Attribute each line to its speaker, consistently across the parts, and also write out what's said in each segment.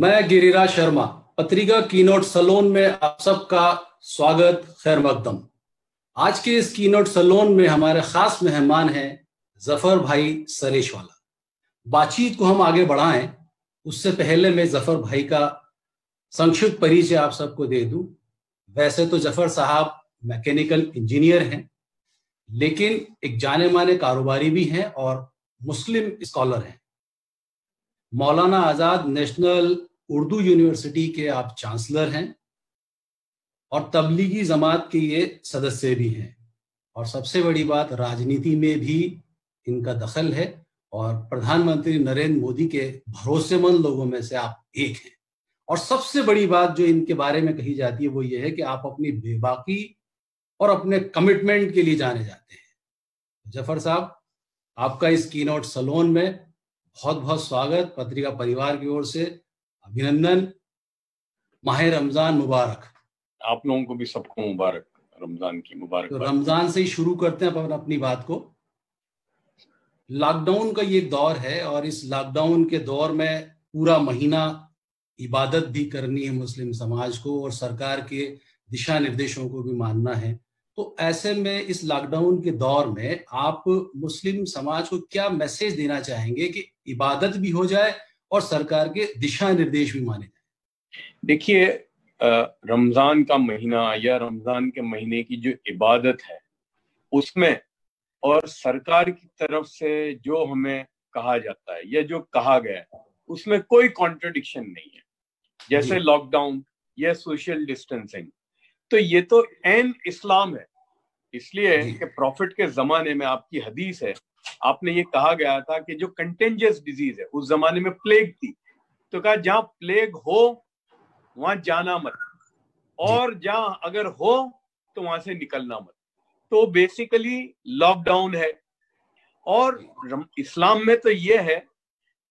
Speaker 1: मैं गिरिराज शर्मा, पत्रिका keynote salon में आप सबका स्वागत, खैर मकदम। आज के इस कीनोट सलोन में हमारे खास मेहमान हैं ज़फ़र भाई सरेश वाला बातचीत को हम आगे बढ़ाएँ, उससे पहले मैं ज़फ़र भाई का संक्षिप्त परिचय आप सबको दे दूँ। वैसे तो ज़फ़र साहब मैकेनिकल इंजीनियर हैं, लेकिन एक जाने माने कारोबारी भी हैं और मुस्लिम स्कॉलर हैं। मौलाना आज़ाद नेशनल उर्दू यूनिवर्सिटी के आप चांसलर हैं और तबलीगी जमात के ये सदस्य भी हैं। और सबसे बड़ी बात, राजनीति में भी इनका दखल है और प्रधानमंत्री नरेंद्र मोदी के भरोसेमंद लोगों में से आप एक हैं। और सबसे बड़ी बात जो इनके बारे में कही जाती है वो ये है कि आप अपनी बेबाकी और अपने कमिटमेंट के लिए जाने जाते हैं। ज़फ़र साहब, आपका इस कीनोट सलोन में बहुत बहुत स्वागत। पत्रिका परिवार की ओर से अभिनंदन। माह रमज़ान मुबारक।
Speaker 2: आप लोगों को भी सबको मुबारक रमज़ान की मुबारक
Speaker 1: तो रमज़ान से ही शुरू करते हैं अपन अपनी बात को। लॉकडाउन का ये दौर है और इस लॉकडाउन के दौर में पूरा महीना इबादत भी करनी है मुस्लिम समाज को और सरकार के दिशा निर्देशों को भी मानना है। तो ऐसे में इस लॉकडाउन के दौर में आप मुस्लिम समाज को क्या मैसेज देना चाहेंगे कि इबादत भी हो जाए और सरकार के दिशा निर्देश भी माने जाए।
Speaker 2: देखिए रमज़ान का महीना या रमज़ान के महीने की जो इबादत है उसमें और सरकार की तरफ़ से जो हमें कहा जाता है या जो कहा गया है उसमें कोई कॉन्ट्रडिक्शन नहीं है। जैसे लॉकडाउन या सोशल डिस्टेंसिंग तो ये तो एन इस्लाम है। इसलिए कि प्रॉफिट के जमाने में आपकी हदीस है आपने ये कहा गया था कि जो कंटेंजियस डिज़ीज़ है उस जमाने में प्लेग थी। तो कहा जहाँ प्लेग हो वहाँ जाना मत। और जहाँ अगर हो तो वहाँ से निकलना मत। तो बेसिकली लॉकडाउन है। और इस्लाम में तो ये है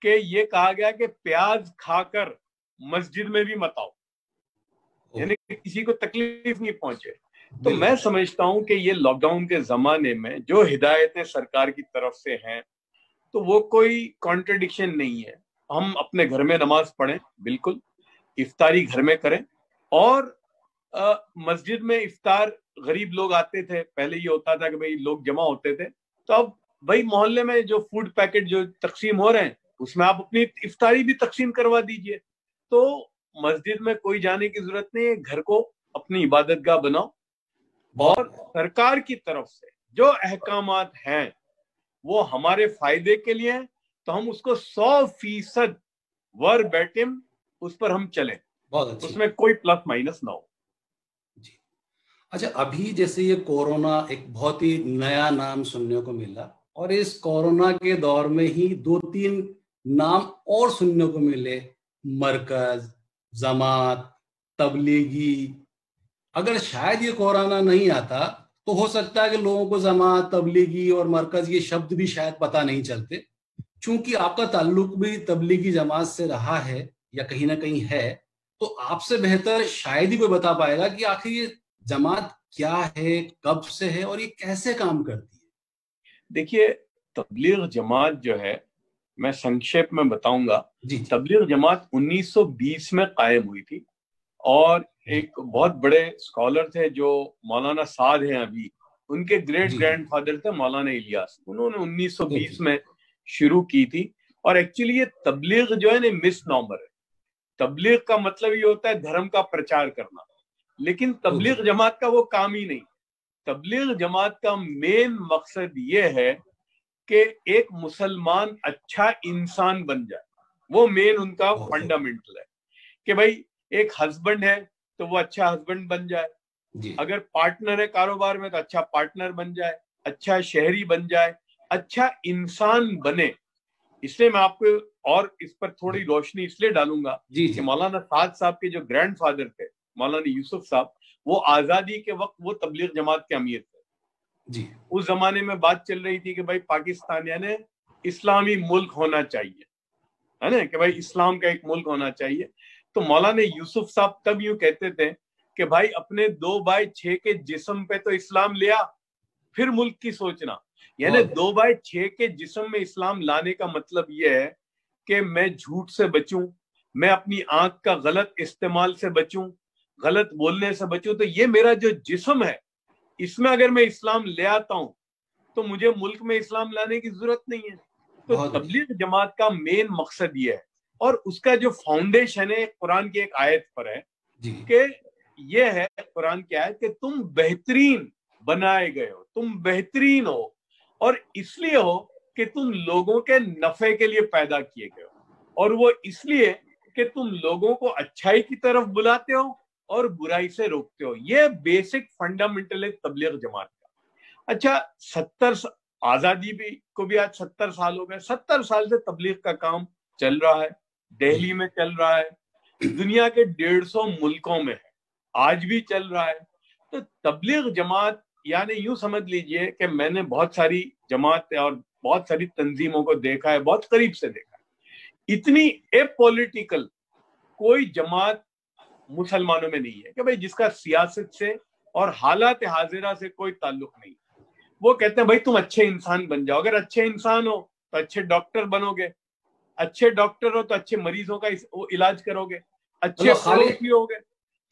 Speaker 2: कि ये कहा गया कि प्याज खाकर मस्जिद में भी मत आओ। यानी किसी को तकलीफ़ नहीं पहुँचे। तो मैं समझता हूँ कि ये लॉकडाउन के जमाने में जो हिदायतें सरकार की तरफ़ से हैं तो वो कोई कॉन्ट्रडिक्शन नहीं है। हम अपने घर में नमाज़ पढ़ें बिल्कुल। इफ्तारी घर में करें। और मस्जिद में इफ्तार गरीब लोग आते थे। पहले ये होता था कि भाई लोग जमा होते थे। तो अब भाई मोहल्ले में जो फ़ूड पैकेट जो तकसीम हो रहे हैं उसमें आप अपनी इफ्तारी भी तकसीम करवा दीजिए। तो मस्जिद में कोई जाने की ज़रूरत नहीं है। घर को अपनी इबादत गाह बनाओ। और सरकार की तरफ़ से जो अहकाम हैं वो हमारे फ़ायदे के लिए हैं तो हम उसको सौ फ़ीसद वर बैटिम उस पर हम चले। बहुत उसमें कोई प्लस माइनस ना हो।
Speaker 1: जी। अच्छा अभी जैसे ये कोरोना एक बहुत ही नया नाम सुनने को मिला और इस कोरोना के दौर में ही दो तीन नाम और सुनने को मिले मरकज जमात तबलीगी अगर शायद ये कोरोना नहीं आता तो हो सकता है कि लोगों को जमात तबलीगी और मरकज ये शब्द भी शायद पता नहीं चलते। चूँकि आपका ताल्लुक भी तबलीगी जमात से रहा है या कहीं ना कहीं है तो आपसे बेहतर शायद ही कोई बता पाएगा कि आखिर ये जमात क्या है कब से है और ये कैसे काम करती है।
Speaker 2: देखिए तबलीग जमात जो है मैं संक्षेप में बताऊँगा। जी तबलीग जमात 1920 में कायम हुई थी और एक बहुत बड़े स्कॉलर थे जो मौलाना साद हैं अभी। उनके ग्रेट ग्रैंडफादर थे मौलाना इलियास। उन्होंने 1920 में शुरू की थी। और एक्चुअली ये तबलीग जो है ना मिस नॉम्बर है। तबलीग का मतलब ये होता है धर्म का प्रचार करना। लेकिन तबलीग जमात का वो काम ही नहीं। तबलीग जमात का मेन मकसद ये है कि एक मुसलमान अच्छा इंसान बन जाए। वो मेन उनका फंडामेंटल है। कि भाई एक हस्बैंड है तो वो अच्छा हस्बैंड बन जाए। अगर पार्टनर है कारोबार में तो अच्छा पार्टनर बन जाए अच्छा शहरी बन जाए अच्छा इंसान बने। इसलिए मैं आपको और इस पर थोड़ी रोशनी इसलिए डालूँगा जी कि मौलाना साद साहब के जो ग्रैंड फादर थे मौलाना यूसुफ साहब वो आज़ादी के वक्त वो तबलीग जमात के अमीर थे। जी। उस जमाने में बात चल रही थी कि भाई पाकिस्तान यानी इस्लामी मुल्क होना चाहिए। है ना? कि भाई इस्लाम का एक मुल्क होना चाहिए। तो मौलाना यूसुफ साहब तब यूँ कहते थे कि भाई अपने दो बाय छह के जिसम पे तो इस्लाम लिया फिर मुल्क की सोचना। यानी दो बाय छह के जिसम में इस्लाम लाने का मतलब यह है कि मैं झूठ से बचूं मैं अपनी आँख का गलत इस्तेमाल से बचूं गलत बोलने से बचूं तो ये मेरा जो जिसम है इसमें अगर मैं इस्लाम ले आता हूँ तो मुझे मुल्क में इस्लाम लाने की ज़रूरत नहीं है। तो तबलीग जमात का मेन मकसद ये है। और उसका जो फाउंडेशन है कुरान की एक आयत पर है कि ये है कुरान की आयत कि तुम बेहतरीन बनाए गए हो तुम बेहतरीन हो और इसलिए हो कि तुम लोगों के नफे के लिए पैदा किए गए हो और वो इसलिए कि तुम लोगों को अच्छाई की तरफ़ बुलाते हो और बुराई से रोकते हो। ये बेसिक फंडामेंटल है तबलीग जमात का। अच्छा सत्तर आज़ादी भी को भी आज सत्तर साल हो गए सत्तर साल से तबलीग का काम चल रहा है। दिल्ली में चल रहा है, दुनिया के डेढ़ सौ मुल्कों में है आज भी चल रहा है। तो तबलीग जमात, यानी यूँ समझ लीजिए कि मैंने बहुत सारी जमात और बहुत सारी तंजीमों को देखा है, बहुत करीब से देखा है। इतनी ए पॉलिटिकल कोई जमात मुसलमानों में नहीं है कि भाई जिसका सियासत से और हालात हाजिरा से कोई ताल्लुक नहीं। वो कहते हैं, भाई तुम अच्छे इंसान बन जाओ। अगर अच्छे इंसान हो तो अच्छे डॉक्टर बनोगे अच्छे डॉक्टर हो तो अच्छे मरीजों का इलाज करोगे अच्छे
Speaker 1: पड़ोसी हो गए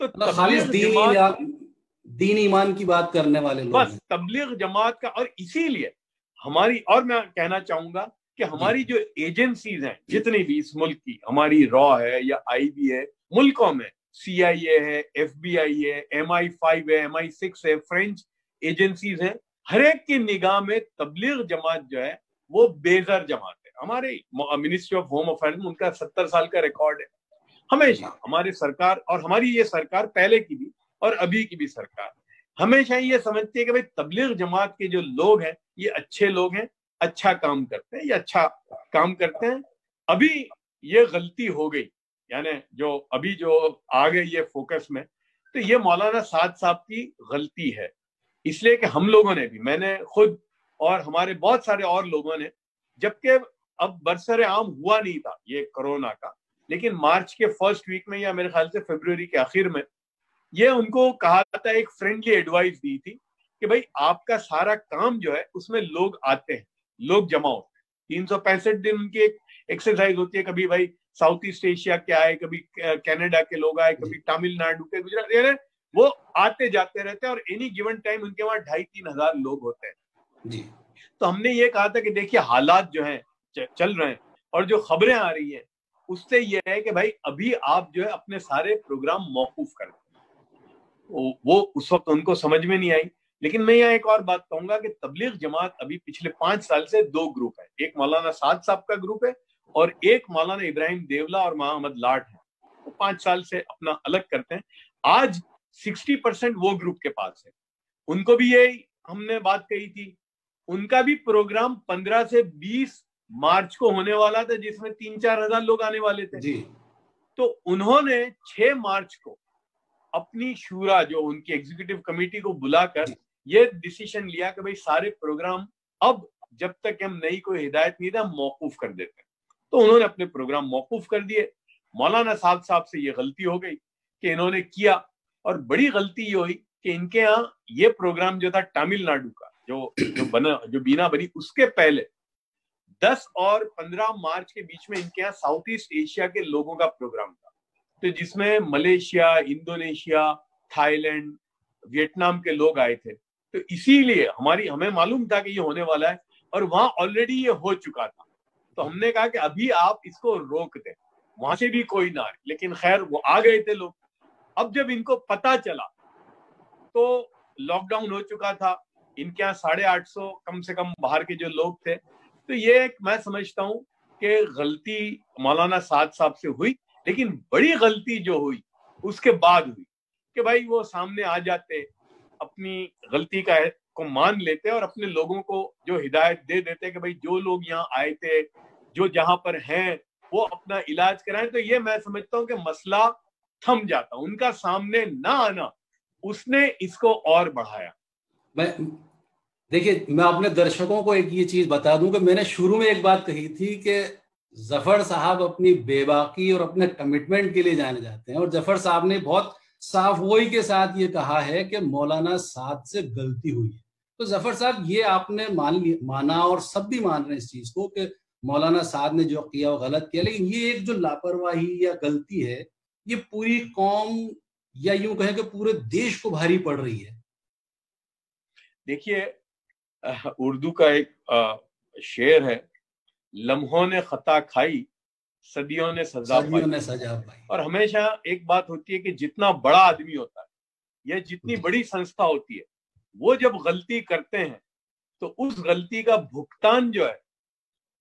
Speaker 1: तो दीन, दीन ईमान की बात करने वाले लोग
Speaker 2: बस तबलीग जमात का और इसीलिए हमारी और मैं कहना चाहूँगा कि हमारी जो। एजेंसीज हैं जितनी भी इस मुल्क की हमारी रॉ है या आई बी है मुल्कों में सी आई ए है एफ़ बी आई है एम आई फाइव है एम आई सिक्स है फ्रेंच एजेंसीज हैं हर एक की निगाह में तबलीग जमात जो है वो बेजर जमात है। हमारे मिनिस्ट्री ऑफ़ होम अफेयर में उनका सत्तर साल का रिकॉर्ड है। हमेशा हमारी सरकार और हमारी ये सरकार पहले की भी और अभी की भी सरकार। हमेशा ये समझती है कि भाई तबलीग जमात के जो लोग हैं ये अच्छे लोग हैं अच्छा काम करते हैं ये अच्छा काम करते हैं। अभी ये गलती हो गई यानी जो अभी जो आ गई ये फोकस में तो ये मौलाना साद साहब की गलती है। इसलिए कि हम लोगों ने भी मैंने खुद और हमारे बहुत सारे और लोगों ने जबकि अब बरसर आम हुआ नहीं था ये कोरोना का। लेकिन मार्च के फ़र्स्ट वीक में या मेरे ख्याल से फेब्रुवरी के आखिर में ये उनको कहा था एक फ्रेंडली एडवाइस दी थी कि भाई आपका सारा काम जो है उसमें लोग आते हैं लोग जमा होते हैं। तीन सौ पैंसठ दिन उनकी एक एक्सरसाइज होती है कभी भाई साउथ ईस्ट एशिया के आए कभी कनाडा के लोग आए कभी तमिलनाडु के गुजरात वो आते जाते रहते हैं और एनी गिवन टाइम उनके वहाँ ढाई तीन हज़ार लोग होते हैं। जी। तो हमने ये कहा था कि देखिए हालात जो है चल रहे हैं। और जो खबरें आ रही है उससे ये है कि भाई अभी आप जो है अपने सारे प्रोग्राम मौकूफ कर वो, वो उस वक्त उनको समझ में नहीं आई। लेकिन मैं यहाँ एक और बात कहूँगा कि तबलीग जमात अभी पिछले पाँच साल से दो ग्रुप है। एक मौलाना साद साहब का ग्रुप है और एक मौलाना इब्राहिम देवला और मोहम्मद लाट है। वो पाँच साल से अपना अलग करते हैं। आज सिक्सटी परसेंट वो ग्रुप के पास है। उनको भी ये हमने बात कही थी। उनका भी प्रोग्राम पंद्रह से बीस मार्च को होने वाला था जिसमें तीन चार हज़ार लोग आने वाले थे। जी। तो उन्होंने छह मार्च को अपनी शूरा जो उनकी एग्जीक्यूटिव कमेटी को बुलाकर ये डिसीज़न लिया कि भाई सारे प्रोग्राम अब जब तक हम नई कोई हिदायत नहीं था मौकूफ कर देते तो उन्होंने अपने प्रोग्राम मौकूफ कर दिए। मौलाना साहब साहब से ये गलती हो गई कि इन्होंने किया और बड़ी गलती ये हुई कि इनके यहाँ ये प्रोग्राम जो था तमिलनाडु का जो जो बना जो बीना बनी उसके पहले 10 और 15 मार्च के बीच में इनके यहाँ साउथ ईस्ट एशिया के लोगों का प्रोग्राम था। तो जिसमें मलेशिया, इंडोनेशिया, थाईलैंड, वियतनाम के लोग आए थे। तो इसीलिए हमारी, हमें मालूम था कि ये होने वाला है और वहाँ ऑलरेडी ये हो चुका था। तो हमने कहा कि अभी आप इसको रोक दें। वहाँ से भी कोई ना आए। लेकिन खैर, वो आ गए थे लोग। अब जब इनको पता चला तो लॉकडाउन हो चुका था। इनके यहाँ साढ़े आठ सौ कम से कम बाहर के जो लोग थे तो ये एक मैं समझता हूँ कि गलती मौलाना साद साहब से हुई, लेकिन बड़ी गलती जो हुई, उसके बाद हुई कि भाई वो सामने आ जाते, अपनी गलती का को मान लेते और अपने लोगों को जो हिदायत दे देते कि भाई जो लोग यहाँ आए थे, जो जहाँ पर हैं, वो अपना इलाज कराएँ। तो ये मैं समझता हूँ कि मसला थम जाता, उनका सामने ना आना, उसने इसको और बढ़ाया।
Speaker 1: मैं देखिए, मैं अपने दर्शकों को एक ये चीज़ बता दूँ कि मैंने शुरू में एक बात कही थी कि ज़फ़र साहब अपनी बेबाकी और अपने कमिटमेंट के लिए जाने जाते हैं। और ज़फ़र साहब ने बहुत साफ़ वही के साथ ये कहा है कि मौलाना साद से गलती हुई है। तो ज़फ़र साहब, ये आपने मान माना और सब भी मान रहे हैं इस चीज़ को कि मौलाना साद ने जो किया वो गलत किया। लेकिन ये एक जो लापरवाही या गलती है, ये पूरी कौम या यूँ कहें कि पूरे देश को भारी पड़ रही है।
Speaker 2: देखिए उर्दू का एक शेर है। लम्हों ने खता खाई सदियों ने सजा
Speaker 1: सदियों ने सजा पाई।
Speaker 2: और हमेशा एक बात होती है कि जितना बड़ा आदमी होता है या जितनी बड़ी संस्था होती है वो जब गलती करते हैं तो उस गलती का भुगतान जो है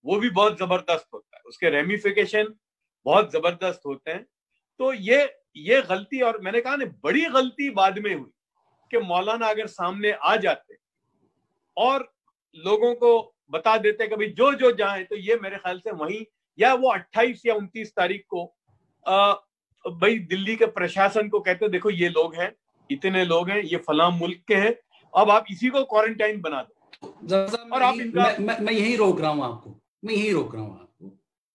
Speaker 2: वो भी बहुत ज़बरदस्त होता है। उसके रेमिफिकेशन बहुत ज़बरदस्त होते हैं। तो ये ये गलती और मैंने कहा ना बड़ी गलती बाद में हुई कि मौलाना अगर सामने आ जाते और लोगों को बता देते कि भाई जो जो जाए तो ये मेरे ख्याल से वहीं या वो 28 या 29 तारीख को भाई दिल्ली के प्रशासन को कहते देखो ये लोग हैं इतने लोग हैं ये फलाम मुल्क के हैं अब आप इसी को क्वारंटाइन बना दो।
Speaker 1: और आप इनका मैं, मैं, मैं यही रोक रहा हूँ आपको मैं यही रोक रहा हूँ आपको।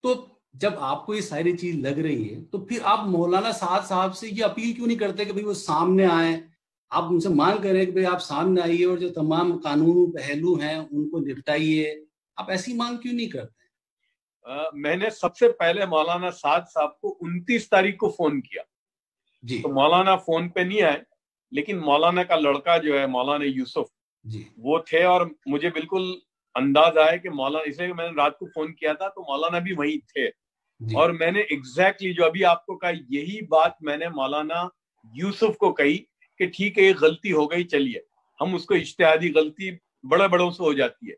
Speaker 1: तो जब आपको ये सारी चीज़ लग रही है तो फिर आप मौलाना साहब साहब से ये अपील क्यों नहीं करते कि भाई वो सामने आए? आप उनसे मांग करें कि भाई आप सामने आइए और जो तमाम कानून पहलू हैं उनको निपटाइए। आप ऐसी मांग क्यों नहीं करते?
Speaker 2: आ, मैंने सबसे पहले मौलाना साद साहब को 29 तारीख को फ़ोन किया। जी। तो मौलाना फ़ोन पे नहीं आए लेकिन मौलाना का लड़का जो है मौलाना यूसुफ जी। वो थे और मुझे बिल्कुल अंदाज आया कि मौलाना इसलिए मैंने रात को फ़ोन किया था तो मौलाना भी वहीं थे। और मैंने एग्जैक्टली exactly जो अभी आपको कहा यही बात मैंने मौलाना यूसुफ को कही कि ठीक है ये गलती हो गई चलिए। हम उसको इश्तेहादी गलती बड़े बड़ों से हो जाती है।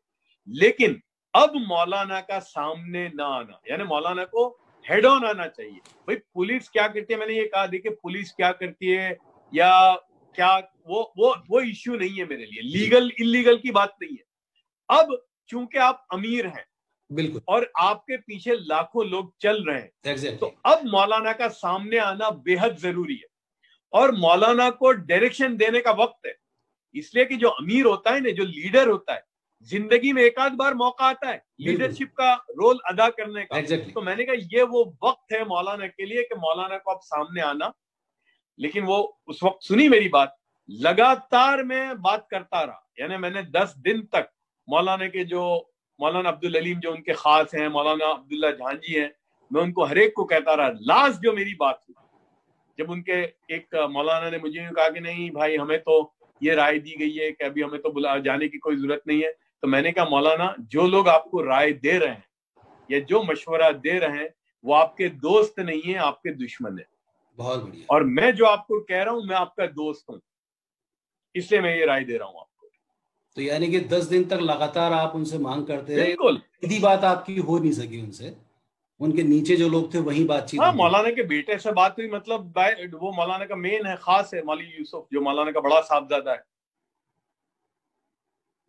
Speaker 2: लेकिन अब मौलाना का सामने ना आना यानी मौलाना को हेड ऑन आना चाहिए। भाई पुलिस क्या करती है? मैंने ये कहा देखिए पुलिस क्या करती है या क्या वो वो वो इश्यू नहीं है मेरे लिए। लीगल इलीगल की बात नहीं है। अब चूँकि आप अमीर हैं
Speaker 1: बिल्कुल।
Speaker 2: और आपके पीछे लाखों लोग चल रहे हैं
Speaker 1: exactly.
Speaker 2: तो अब मौलाना का सामने आना बेहद ज़रूरी है। और मौलाना को डायरेक्शन देने का वक्त है। इसलिए कि जो अमीर होता है ना जो लीडर होता है ज़िंदगी में एक आध बार मौका आता है लीडरशिप का रोल अदा करने का।
Speaker 1: Exactly.
Speaker 2: तो मैंने कहा ये वो वक्त है मौलाना के लिए कि मौलाना को अब सामने आना। लेकिन वो उस वक्त सुनी मेरी बात लगातार मैं बात करता रहा। यानी मैंने दस दिन तक मौलाना के जो मौलाना अब्दुल अलीम जो उनके खास हैं मौलाना अब्दुल्ला झांझी हैं मैं उनको हरेक को कहता रहा लास्ट जो मेरी बात हुई जब उनके एक मौलाना ने मुझे कहा कि नहीं भाई हमें तो ये राय दी गई है कि अभी हमें तो बुला जाने की कोई ज़रूरत नहीं है। तो मैंने कहा मौलाना जो लोग आपको राय दे रहे हैं या जो मशवरा दे रहे हैं वो आपके दोस्त नहीं है आपके दुश्मन है।
Speaker 1: बहुत बढ़िया।
Speaker 2: और मैं जो आपको कह रहा हूँ मैं आपका दोस्त हूँ। इसलिए मैं ये राय दे रहा हूँ आपको।
Speaker 1: तो यानी कि दस दिन तक लगातार आप उनसे मांग करते रहे।
Speaker 2: बिल्कुल।
Speaker 1: सीधी बात आपकी हो नहीं सकी उनसे। उनके नीचे जो लोग थे वही बातचीत
Speaker 2: हाँ मौलाना के बेटे से बात हुई मतलब वो मौलाना का मेन है खास है मौली यूसुफ जो मौलाना का बड़ा साहबजादा है।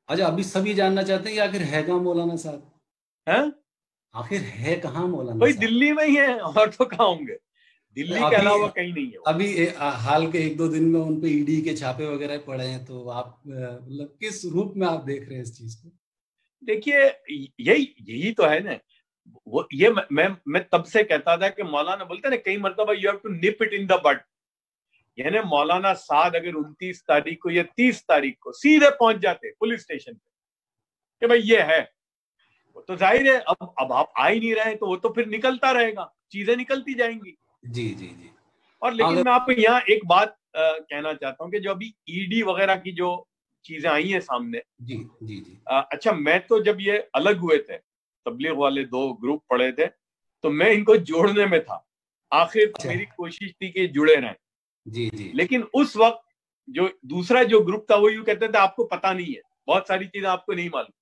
Speaker 1: अच्छा अभी सभी जानना चाहते हैं कि आखिर है कहाँ मौलाना साहब?
Speaker 2: है?
Speaker 1: आखिर है कहाँ मौलाना
Speaker 2: भाई दिल्ली में ही है और तो कहा होंगे? दिल्ली के अलावा कहीं नहीं है
Speaker 1: अभी ए, हाल के एक दो दिन में उन पे ईडी के छापे वगैरह पड़े हैं तो आप मतलब किस रूप में आप देख रहे हैं इस चीज़ को?
Speaker 2: देखिए यही यही तो है ना वो ये मैं मैं तब से कहता था कि मौलाना बोलते ना कई मरतबा you have to nip it in the butt यानी मौलाना साद अगर उनतीस तारीख को या तीस तारीख को सीधे पहुँच जाते पुलिस स्टेशन पे कि भाई ये है। वो तो ज़ाहिर है अब अब आप आ ही नहीं रहे तो वो तो फिर निकलता रहेगा चीज़ें निकलती जाएँगी।
Speaker 1: जी जी जी।
Speaker 2: और लेकिन मैं आपको यहाँ एक बात आ, कहना चाहता हूँ कि जो अभी ईडी e वगैरह की जो चीज़ें आई हैं सामने
Speaker 1: जी जी जी।
Speaker 2: आ, अच्छा मैं तो जब ये अलग हुए थे तबलीग वाले दो ग्रुप पड़े थे तो मैं इनको जोड़ने में था। आखिर अच्छा। मेरी कोशिश थी कि जुड़े रहें।
Speaker 1: जी जी।
Speaker 2: लेकिन उस वक्त जो दूसरा जो ग्रुप था वो यूँ कहते थे आपको पता नहीं है। बहुत सारी चीज़ें आपको नहीं मालूम।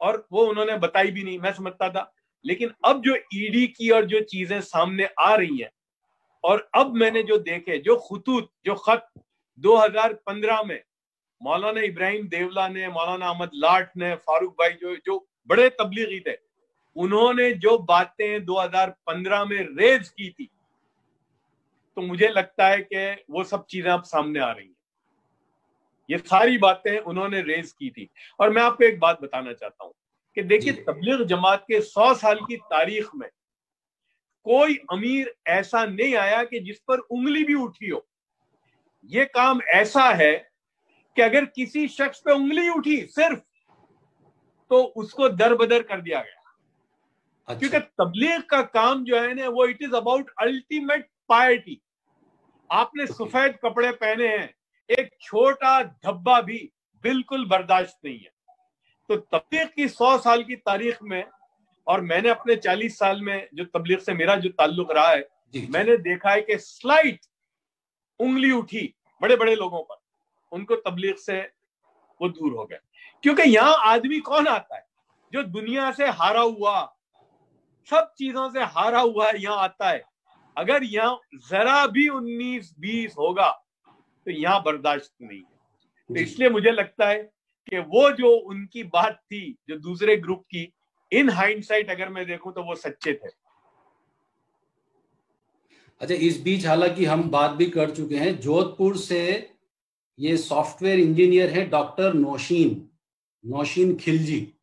Speaker 2: और वो उन्होंने बताई भी नहीं मैं समझता था। लेकिन अब जो ईडी की और जो चीज़ें सामने आ रही हैं और अब मैंने जो देखे जो खतूत जो खत 2015 में मौलाना इब्राहिम देवला ने मौलाना अहमद लाट ने फारूक भाई जो जो बड़े तबलीगी थे उन्होंने जो बातें 2015 में रेज की थी तो मुझे लगता है कि वो सब चीज़ें अब सामने आ रही हैं। ये सारी बातें उन्होंने रेज की थी। और मैं आपको एक बात बताना चाहता हूँ कि देखिए तबलीग जमात के सौ साल की तारीख में कोई अमीर ऐसा नहीं आया कि जिस पर उंगली भी उठी हो। ये काम ऐसा है कि अगर किसी शख्स पे उंगली उठी सिर्फ़ तो उसको दर बदर कर दिया गया। अच्छा। क्योंकि तबलीग का काम जो है ना वो it is about ultimate piety आपने सफ़ेद कपड़े पहने हैं एक छोटा धब्बा भी बिल्कुल बर्दाश्त नहीं है। तो तबलीग की सौ साल की तारीख में और मैंने अपने चालीस साल में जो तबलीग से मेरा जो ताल्लुक रहा है मैंने देखा है कि स्लाइट उंगली उठी बड़े बड़े लोगों पर। उनको तबलीग से वो दूर हो गए क्योंकि यहाँ आदमी कौन आता है? जो दुनिया से हारा हुआ सब चीज़ों से हारा हुआ यहाँ आता है। अगर यहाँ जरा भी उन्नीस बीस होगा तो यहाँ बर्दाश्त नहीं है। तो इसलिए मुझे लगता है कि वो जो उनकी बात थी जो दूसरे ग्रुप की इन हाइंडसाइट अगर मैं देखूँ तो वो सच्चे थे।
Speaker 1: अच्छा इस बीच हालाँकि हम बात भी कर चुके हैं जोधपुर से ये सॉफ्टवेयर इंजीनियर है डॉक्टर नौशीन। नौशीन खिलजी।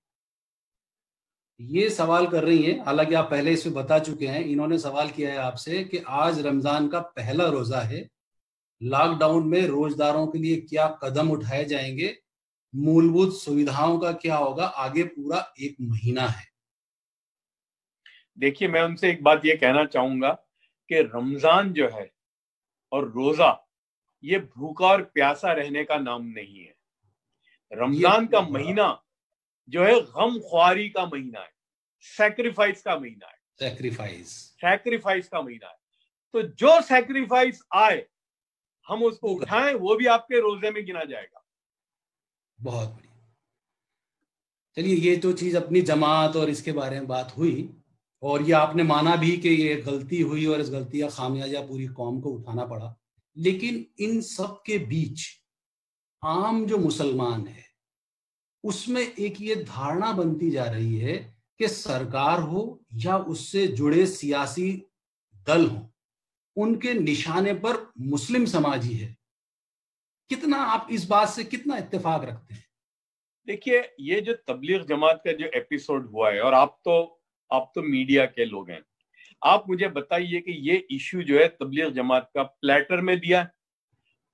Speaker 1: ये सवाल कर रही हैं, हालाँकि आप पहले इसमें बता चुके हैं, इन्होंने सवाल किया है आपसे कि आज रमज़ान का पहला रोजा है। लॉकडाउन में रोजदारों के लिए क्या कदम उठाए जाएँगे? मूलभूत सुविधाओं का क्या होगा? आगे पूरा एक महीना है।
Speaker 2: देखिए, मैं उनसे एक बात ये कहना चाहूँगा कि रमज़ान जो है और रोजा, ये भूखा और प्यासा रहने का नाम नहीं है। रमज़ान का महीना जो है गम ख्वारी का महीना है सेक्रीफाइस का महीना है।
Speaker 1: सेक्रीफाइस
Speaker 2: सेक्रीफाइस का महीना है। तो जो सेक्रीफाइस आए हम उसको उठाएँ वो भी आपके रोज़े में गिना जाएगा।
Speaker 1: बहुत बढ़िया। चलिए ये तो चीज़ अपनी जमात और इसके बारे में बात हुई और ये आपने माना भी कि ये गलती हुई और इस गलती का खामियाजा पूरी कौम को उठाना पड़ा। लेकिन इन सब के बीच आम जो मुसलमान है, उसमें एक ये धारणा बनती जा रही है कि सरकार हो या उससे जुड़े सियासी दल हो, उनके निशाने पर मुस्लिम समाज ही है। कितना आप इस बात से कितना इत्तेफाक रखते हैं?
Speaker 2: देखिए, ये जो तबलीग जमात का जो एपिसोड हुआ है, और आप तो आप तो मीडिया के लोग हैं। आप मुझे बताइए कि ये इश्यू जो है तबलीग जमात का, प्लेटर में दिया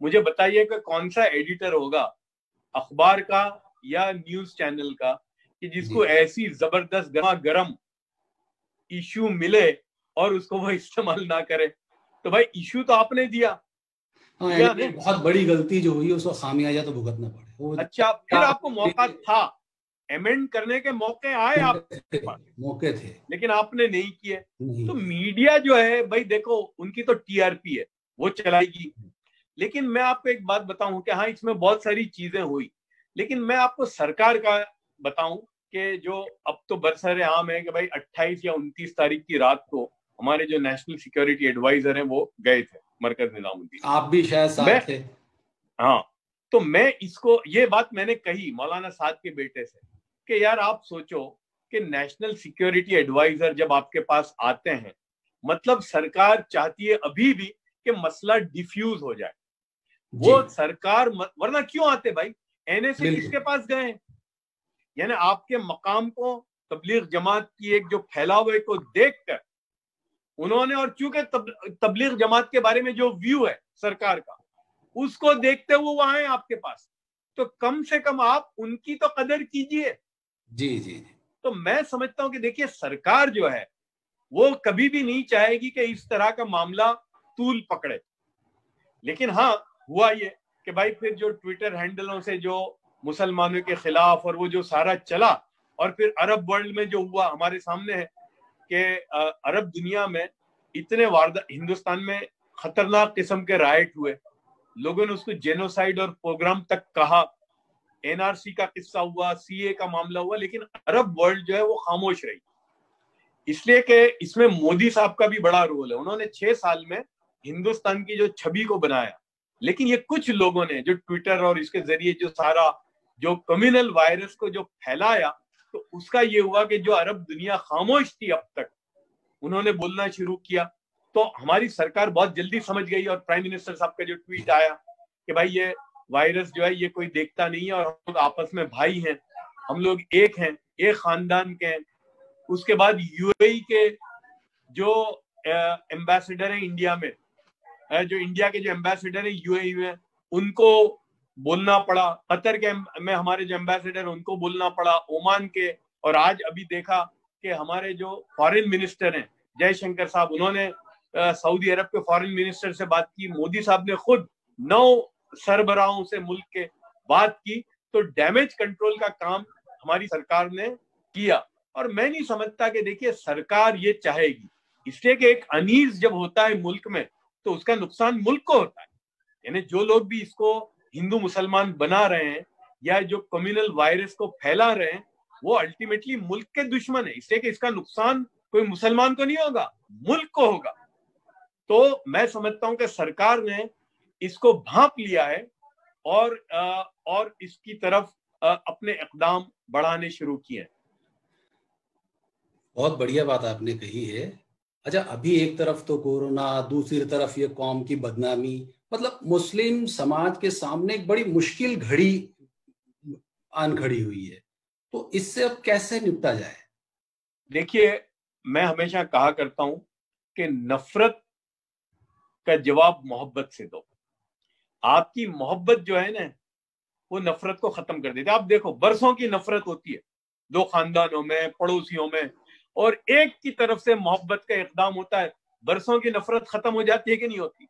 Speaker 2: मुझे बताइए कि कौन सा एडिटर होगा अखबार का या न्यूज़ चैनल का कि जिसको ऐसी ज़बरदस्त गर्मा गर्म इश्यू मिले और उसको वो इस्तेमाल ना करे? तो भाई इश्यू तो आपने दिया।
Speaker 1: हाँ, बहुत बड़ी गलती जो हुई उसको खामियाजा तो भुगतना पड़े।
Speaker 2: अच्छा फिर आपको मौका था। एमेंड करने के मौके आए आप
Speaker 1: मौके थे।
Speaker 2: लेकिन आपने नहीं किए। तो मीडिया जो है भाई देखो उनकी तो टीआरपी है। वो चलाएगी। लेकिन मैं आपको एक बात बताऊँ कि हाँ इसमें बहुत सारी चीज़ें हुई। लेकिन मैं आपको सरकार का बताऊँ कि जो अब तो बरसर आम है कि भाई 28 या 29 तारीख की रात को हमारे जो नेशनल सिक्योरिटी एडवाइजर हैं वो गए थे मरकज निजामुद्दीन।
Speaker 1: आप भी शायद साथ थे।
Speaker 2: हाँ तो मैं इसको ये बात मैंने कही मौलाना साद के बेटे से कि यार आप सोचो कि नेशनल सिक्योरिटी एडवाइजर जब आपके पास आते हैं मतलब सरकार चाहती है अभी भी कि मसला डिफ्यूज हो जाए। वो सरकार वरना क्यों आते भाई? एनएसए किसके पास गए? यानी आपके मकाम को तबलीग जमात की एक जो फैलाव है को देखकर उन्होंने और चूँकि तब, तबलीग जमात के बारे में जो व्यू है सरकार का उसको देखते हुए वो आए आपके पास। तो कम से कम आप उनकी तो कदर कीजिए।
Speaker 1: जी जी जी।
Speaker 2: तो मैं समझता हूँ कि देखिए सरकार जो है वो कभी भी नहीं चाहेगी कि इस तरह का मामला तूल पकड़े। लेकिन हाँ हुआ ये कि भाई फिर जो ट्विटर हैंडलों से जो मुसलमानों के खिलाफ और वो जो सारा चला और फिर अरब वर्ल्ड में जो हुआ, हमारे सामने है कि अरब दुनिया में इतने वारदा, हिंदुस्तान में खतरनाक किस्म के राइट हुए। लोगों ने उसको जेनोसाइड और प्रोग्राम तक कहा। एनआरसी का किस्सा हुआ सीए का मामला हुआ, लेकिन अरब वर्ल्ड जो है वो खामोश रही। इसलिए कि इसमें मोदी साहब का भी बड़ा रोल है। उन्होंने छह साल में हिंदुस्तान की जो छवि को बनाया। लेकिन ये कुछ लोगों ने जो ट्विटर और इसके ज़रिए जो सारा, जो कम्युनल वायरस को जो फैलाया तो उसका ये हुआ कि जो अरब दुनिया खामोश थी अब तक, उन्होंने बोलना शुरू किया। तो हमारी सरकार बहुत जल्दी समझ गई और प्राइम मिनिस्टर साहब का जो ट्वीट आया कि भाई ये वायरस जो है, ये कोई देखता नहीं है और हम लोग आपस में भाई हैं, हम लोग एक हैं, एक खानदान के हैं। उसके बाद यूएई के जो एम्बेसडर हैं इंडिया में जो इंडिया के जो एम्बेसडर है यूएई में, उनको बोलना पड़ा। कतर के में हमारे जो एम्बेसडर उनको बोलना पड़ा। ओमान के, और आज अभी देखा कि हमारे जो फॉरेन मिनिस्टर हैं, जयशंकर साहब, उन्होंने सऊदी अरब के फॉरेन मिनिस्टर से बात की। मोदी साहब ने खुद नौ सरबराहों से मुल्क के बात की। तो डैमेज कंट्रोल का काम हमारी सरकार ने किया। और मैं नहीं समझता कि देखिए सरकार ये चाहेगी। इसलिए कि एक अनीज जब होता है मुल्क में तो उसका नुकसान मुल्क को होता है। यानी जो लोग भी इसको हिंदू मुसलमान बना रहे हैं या जो कम्युनल वायरस को फैला रहे हैं, वो अल्टीमेटली मुल्क के दुश्मन है। इसलिए कि इसका नुकसान कोई मुसलमान को नहीं होगा, मुल्क को होगा। तो मैं समझता हूँ कि सरकार ने इसको भाप लिया है और और इसकी तरफ़ अपने इकदाम बढ़ाने शुरू किए
Speaker 1: बहुत बढ़िया बात आपने कही है। अच्छा अभी एक तरफ़ तो कोरोना, दूसरी तरफ़ ये कौम की बदनामी। मतलब मुस्लिम समाज के सामने एक बड़ी मुश्किल घड़ी, आन खड़ी हुई है। तो इससे अब कैसे निपटा जाए?
Speaker 2: देखिए, मैं हमेशा कहा करता हूँ कि नफरत का जवाब मोहब्बत से दो। आपकी मोहब्बत जो है ना, वो नफरत को खत्म कर देती है। आप देखो, बरसों की नफरत होती है। दो खानदानों में, पड़ोसियों में और एक की तरफ़ से मोहब्बत का इकदाम होता है बरसों की नफरत खत्म हो जाती है कि नहीं होती?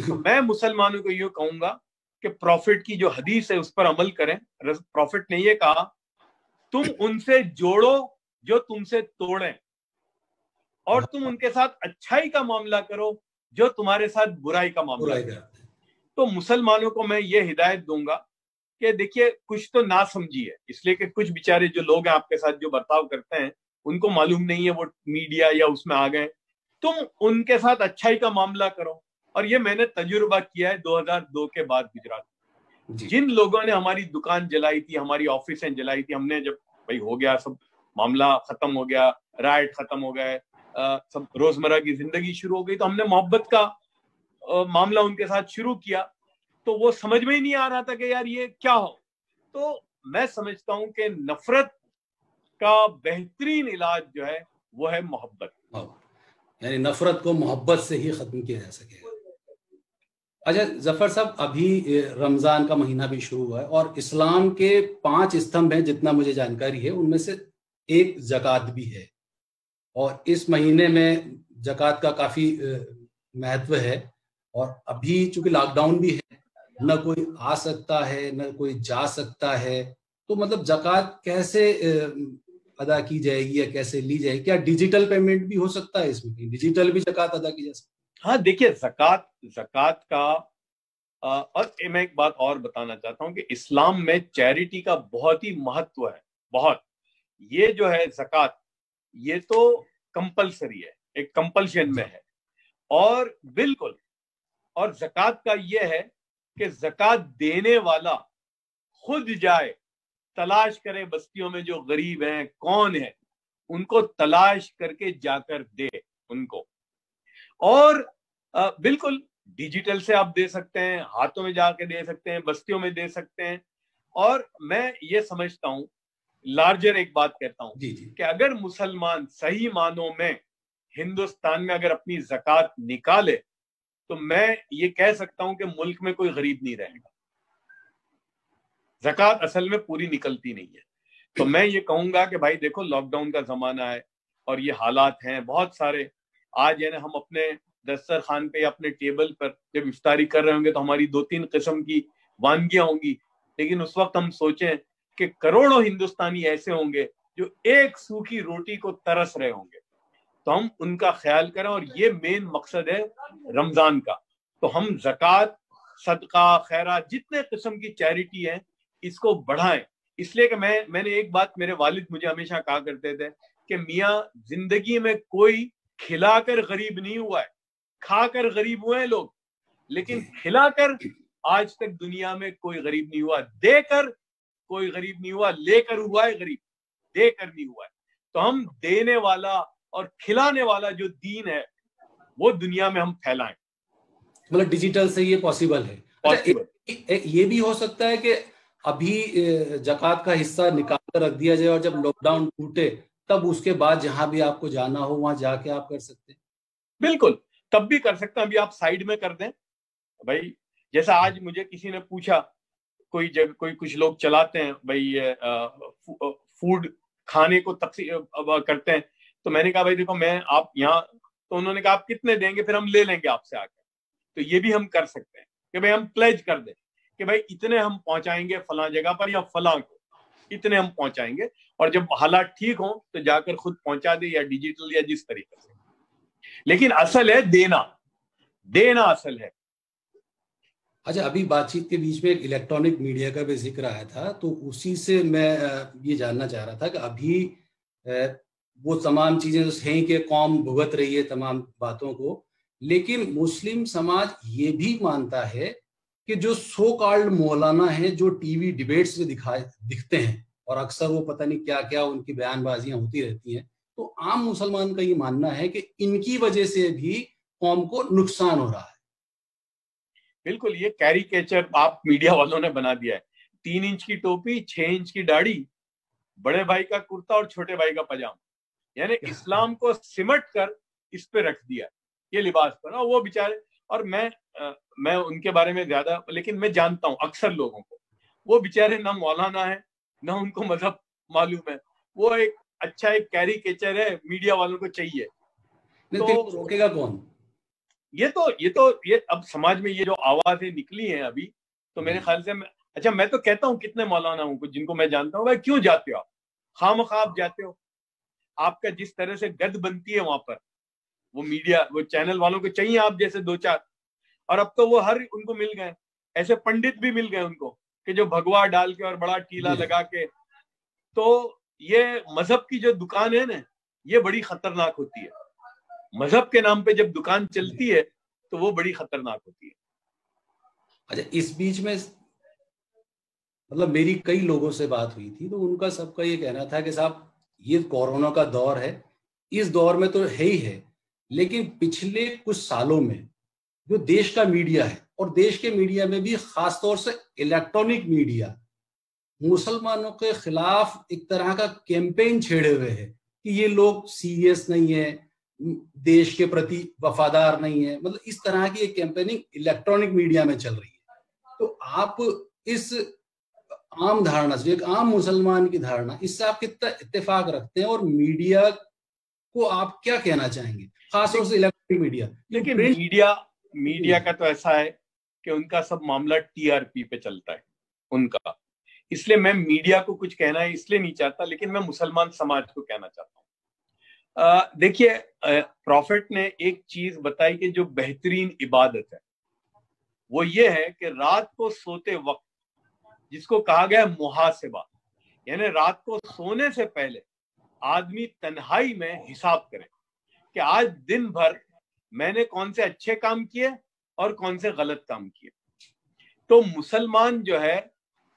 Speaker 2: तो मैं मुसलमानों को ये कहूँगा कि प्रॉफिट की जो हदीस है उस पर अमल करें। प्रॉफिट ने ये कहा। तुम उनसे जोड़ो जो तुमसे तोड़े। और तुम उनके साथ अच्छाई का मामला करो जो तुम्हारे साथ बुराई का मामला है। तो मुसलमानों को मैं ये हिदायत दूँगा कि देखिए कुछ तो ना समझिए इसलिए कि कुछ बेचारे जो लोग हैं आपके साथ जो बर्ताव करते हैं उनको मालूम नहीं है वो मीडिया या उसमें आ गए। तुम उनके साथ अच्छाई का मामला करो। और ये मैंने तजुर्बा किया है 2002 के बाद गुजरात जिन लोगों ने हमारी दुकान जलाई थी हमारी ऑफ़िस जलाई थी हमने जब भाई हो गया सब मामला खत्म हो गया राइट खत्म हो गए सब रोज़मर्रा की ज़िंदगी शुरू हो गई तो हमने मोहब्बत का आ, मामला उनके साथ शुरू किया। तो वो समझ में ही नहीं आ रहा था कि यार ये क्या हो? तो मैं समझता हूँ कि नफरत का बेहतरीन इलाज जो है, वो है मोहब्बत।
Speaker 1: यानी नफरत को मोहब्बत से ही खत्म किया जा सके। अच्छा ज़फ़र साहब, अभी रमज़ान का महीना भी शुरू हुआ है और इस्लाम के पाँच स्तंभ हैं जितना मुझे जानकारी है, उनमें से एक जक़ात भी है। और इस महीने में जक़ात का काफ़ी महत्व है और अभी चूँकि लॉकडाउन भी है, न कोई आ सकता है, न कोई जा सकता है तो मतलब जक़ात कैसे अदा की जाएगी या कैसे ली जाएगी? क्या डिजिटल पेमेंट भी हो सकता है इसमें? डिजिटल भी जक़ात अदा की जा सकती
Speaker 2: हाँ? देखिए जक़ात जक़ात का और मैं एक बात और बताना चाहता हूँ कि इस्लाम में चैरिटी का बहुत ही महत्व है, बहुत। ये जो है जक़ात ये तो कंपलसरी है, एक कंपल्शन में है। और बिल्कुल, और जक़ात का ये है कि जक़ात देने वाला खुद जाए तलाश करे बस्तियों में जो गरीब हैं कौन है? उनको तलाश करके जाकर दे उनको। और आ, बिल्कुल डिजिटल से आप दे सकते हैं हाथों में जाके दे सकते हैं बस्तियों में दे सकते हैं। और मैं ये समझता हूँ लार्जर एक बात कहता हूँ कि अगर मुसलमान सही मानों में हिंदुस्तान में अगर अपनी जक़ात निकाले तो मैं ये कह सकता हूँ कि मुल्क में कोई गरीब नहीं रहेगा। जक़ात असल में पूरी निकलती नहीं है। तो मैं ये कहूँगा कि भाई देखो लॉकडाउन का जमाना है और ये हालात हैं, बहुत सारे। आज यानी हम अपने दस्तर खान पे अपने टेबल पर जब इफ्तारी कर रहे होंगे तो हमारी दो तीन किस्म की वानगियाँ होंगी। लेकिन उस वक्त हम सोचें कि करोड़ों हिंदुस्तानी ऐसे होंगे जो एक सूखी रोटी को तरस रहे होंगे। तो हम उनका ख्याल करें और ये मेन मकसद है रमज़ान का। तो हम जक़ात, सदका, खैरा, जितने किस्म की चैरिटी है इसको बढ़ाएँ। इसलिए कि मैं मैंने एक बात मेरे वालिद मुझे हमेशा कहा करते थे कि मियाँ ज़िंदगी में कोई खिलाकर गरीब नहीं हुआ है। खाकर गरीब हुए हैं लोग लेकिन खिलाकर आज तक दुनिया में कोई गरीब नहीं हुआ। देकर कोई गरीब नहीं हुआ लेकर हुआ है गरीब देकर नहीं हुआ है। तो हम देने वाला और खिलाने वाला जो दीन है वो दुनिया में हम फैलाएँ।
Speaker 1: मतलब डिजिटल से ये पॉसिबल है। अच्छा, ये भी हो सकता है कि अभी जक़ात का हिस्सा निकाल कर रख दिया जाए और जब लॉकडाउन टूटे, तब उसके बाद जहाँ भी आपको जाना हो, वहाँ जाके आप कर सकते हैं।
Speaker 2: बिल्कुल, तब भी कर सकते हैं। अभी आप साइड में कर दें। भाई, जैसा आज मुझे किसी ने पूछा, कोई जगह कोई कुछ लोग चलाते हैं, भाई फ़ूड खाने को तकसीम करते हैं तो मैंने कहा, भाई, देखो, मैं आप यहाँ तो उन्होंने कहा, आप कितने देंगे, फिर हम ले लेंगे आपसे आकर तो ये भी हम कर सकते हैं कि भाई, हम प्लेज कर दें। कि भाई इतने हम पहुंचाएँगे फला जगह पर या फला को, इतने हम पहुंचाएँगे। और जब हालात ठीक हो तो जाकर खुद पहुँचा दे या डिजिटल या जिस तरीके से। लेकिन असल है देना। देना असल है।
Speaker 1: अच्छा अभी बातचीत के बीच में इलेक्ट्रॉनिक मीडिया का भी ज़िक्र आया था तो उसी से मैं ये जानना चाह रहा था कि अभी वो तमाम चीज़ें हैं कि कौम भुगत रही है तमाम बातों को, लेकिन मुस्लिम समाज ये भी मानता है कि जो सो कॉल्ड मौलाना है जो टीवी डिबेट्स में दिखाए दिखते हैं और अक्सर वो पता नहीं क्या क्या उनकी बयानबाजियाँ होती रहती हैं तो आम मुसलमान का ये मानना है कि इनकी वजह से भी कौम को नुकसान हो रहा है।
Speaker 2: बिल्कुल ये कैरिकेचर आप मीडिया वालों ने बना दिया है। तीन इंच की टोपी छह इंच की दाढ़ी बड़े भाई का कुर्ता और छोटे भाई का पजामा। यानी इस्लाम को सिमट कर इस पे रख दिया ये लिबास पर वो बेचारे और मैं आ, मैं उनके बारे में ज़्यादा लेकिन मैं जानता हूँ अक्सर लोगों को। वो बेचारे ना मौलाना है ना उनको मज़हब मालूम है। वो एक अच्छा एक कैरिकेचर है मीडिया वालों को चाहिए।
Speaker 1: तो रोकेगा कौन?
Speaker 2: ये तो ये तो ये अब समाज में ये जो आवाज़ें निकली हैं अभी तो मेरे ख्याल से मैं अच्छा मैं तो कहता हूँ कितने मौलाना हूँ जिनको मैं जानता हूँ भाई क्यों जाते हो आप? खाम खाब जाते हो। आपका जिस तरह से गद बनती है वहाँ पर वो मीडिया वो चैनल वालों को चाहिए आप जैसे दो चार। और अब तो वो हर उनको मिल गए। ऐसे पंडित भी मिल गए उनको कि जो भगवा डाल के और बड़ा टीला लगा के। तो ये मज़हब की जो दुकान है ना ये बड़ी खतरनाक होती है। मज़हब के नाम पे जब दुकान चलती है तो वो बड़ी खतरनाक होती है।
Speaker 1: अच्छा इस बीच में मतलब मेरी कई लोगों से बात हुई थी तो उनका सबका ये कहना था कि साहब ये कोरोना का दौर है। इस दौर में तो है ही है। लेकिन पिछले कुछ सालों में जो देश का मीडिया है, और देश के मीडिया में भी खासतौर से इलेक्ट्रॉनिक मीडिया मुसलमानों के खिलाफ एक तरह का कैंपेन छेड़े हुए है कि ये लोग सीरियस नहीं है, देश के प्रति वफादार नहीं है। मतलब इस तरह की एक कैंपेनिंग इलेक्ट्रॉनिक मीडिया में चल रही है। तो आप इस आम धारणा से, एक आम मुसलमान की धारणा, इससे आप कितना इत्तेफाक रखते हैं, और मीडिया को आप क्या कहना चाहेंगे? खासतौर से इलेक्ट्रॉनिक मीडिया।
Speaker 2: लेकिन मीडिया मीडिया का तो ऐसा है कि उनका सब मामला टीआरपी पे चलता है उनका। इसलिए मैं मीडिया को कुछ कहना है इसलिए नहीं चाहता लेकिन मैं मुसलमान समाज को कहना चाहता हूँ। देखिए प्रॉफिट ने एक चीज़ बताई कि जो बेहतरीन इबादत है वो ये है कि रात को सोते वक्त जिसको कहा गया मुहासिबा यानी रात को सोने से पहले आदमी तन्हाई में हिसाब करे। कि आज दिन भर मैंने कौन से अच्छे काम किए और कौन से गलत काम किए। तो मुसलमान जो है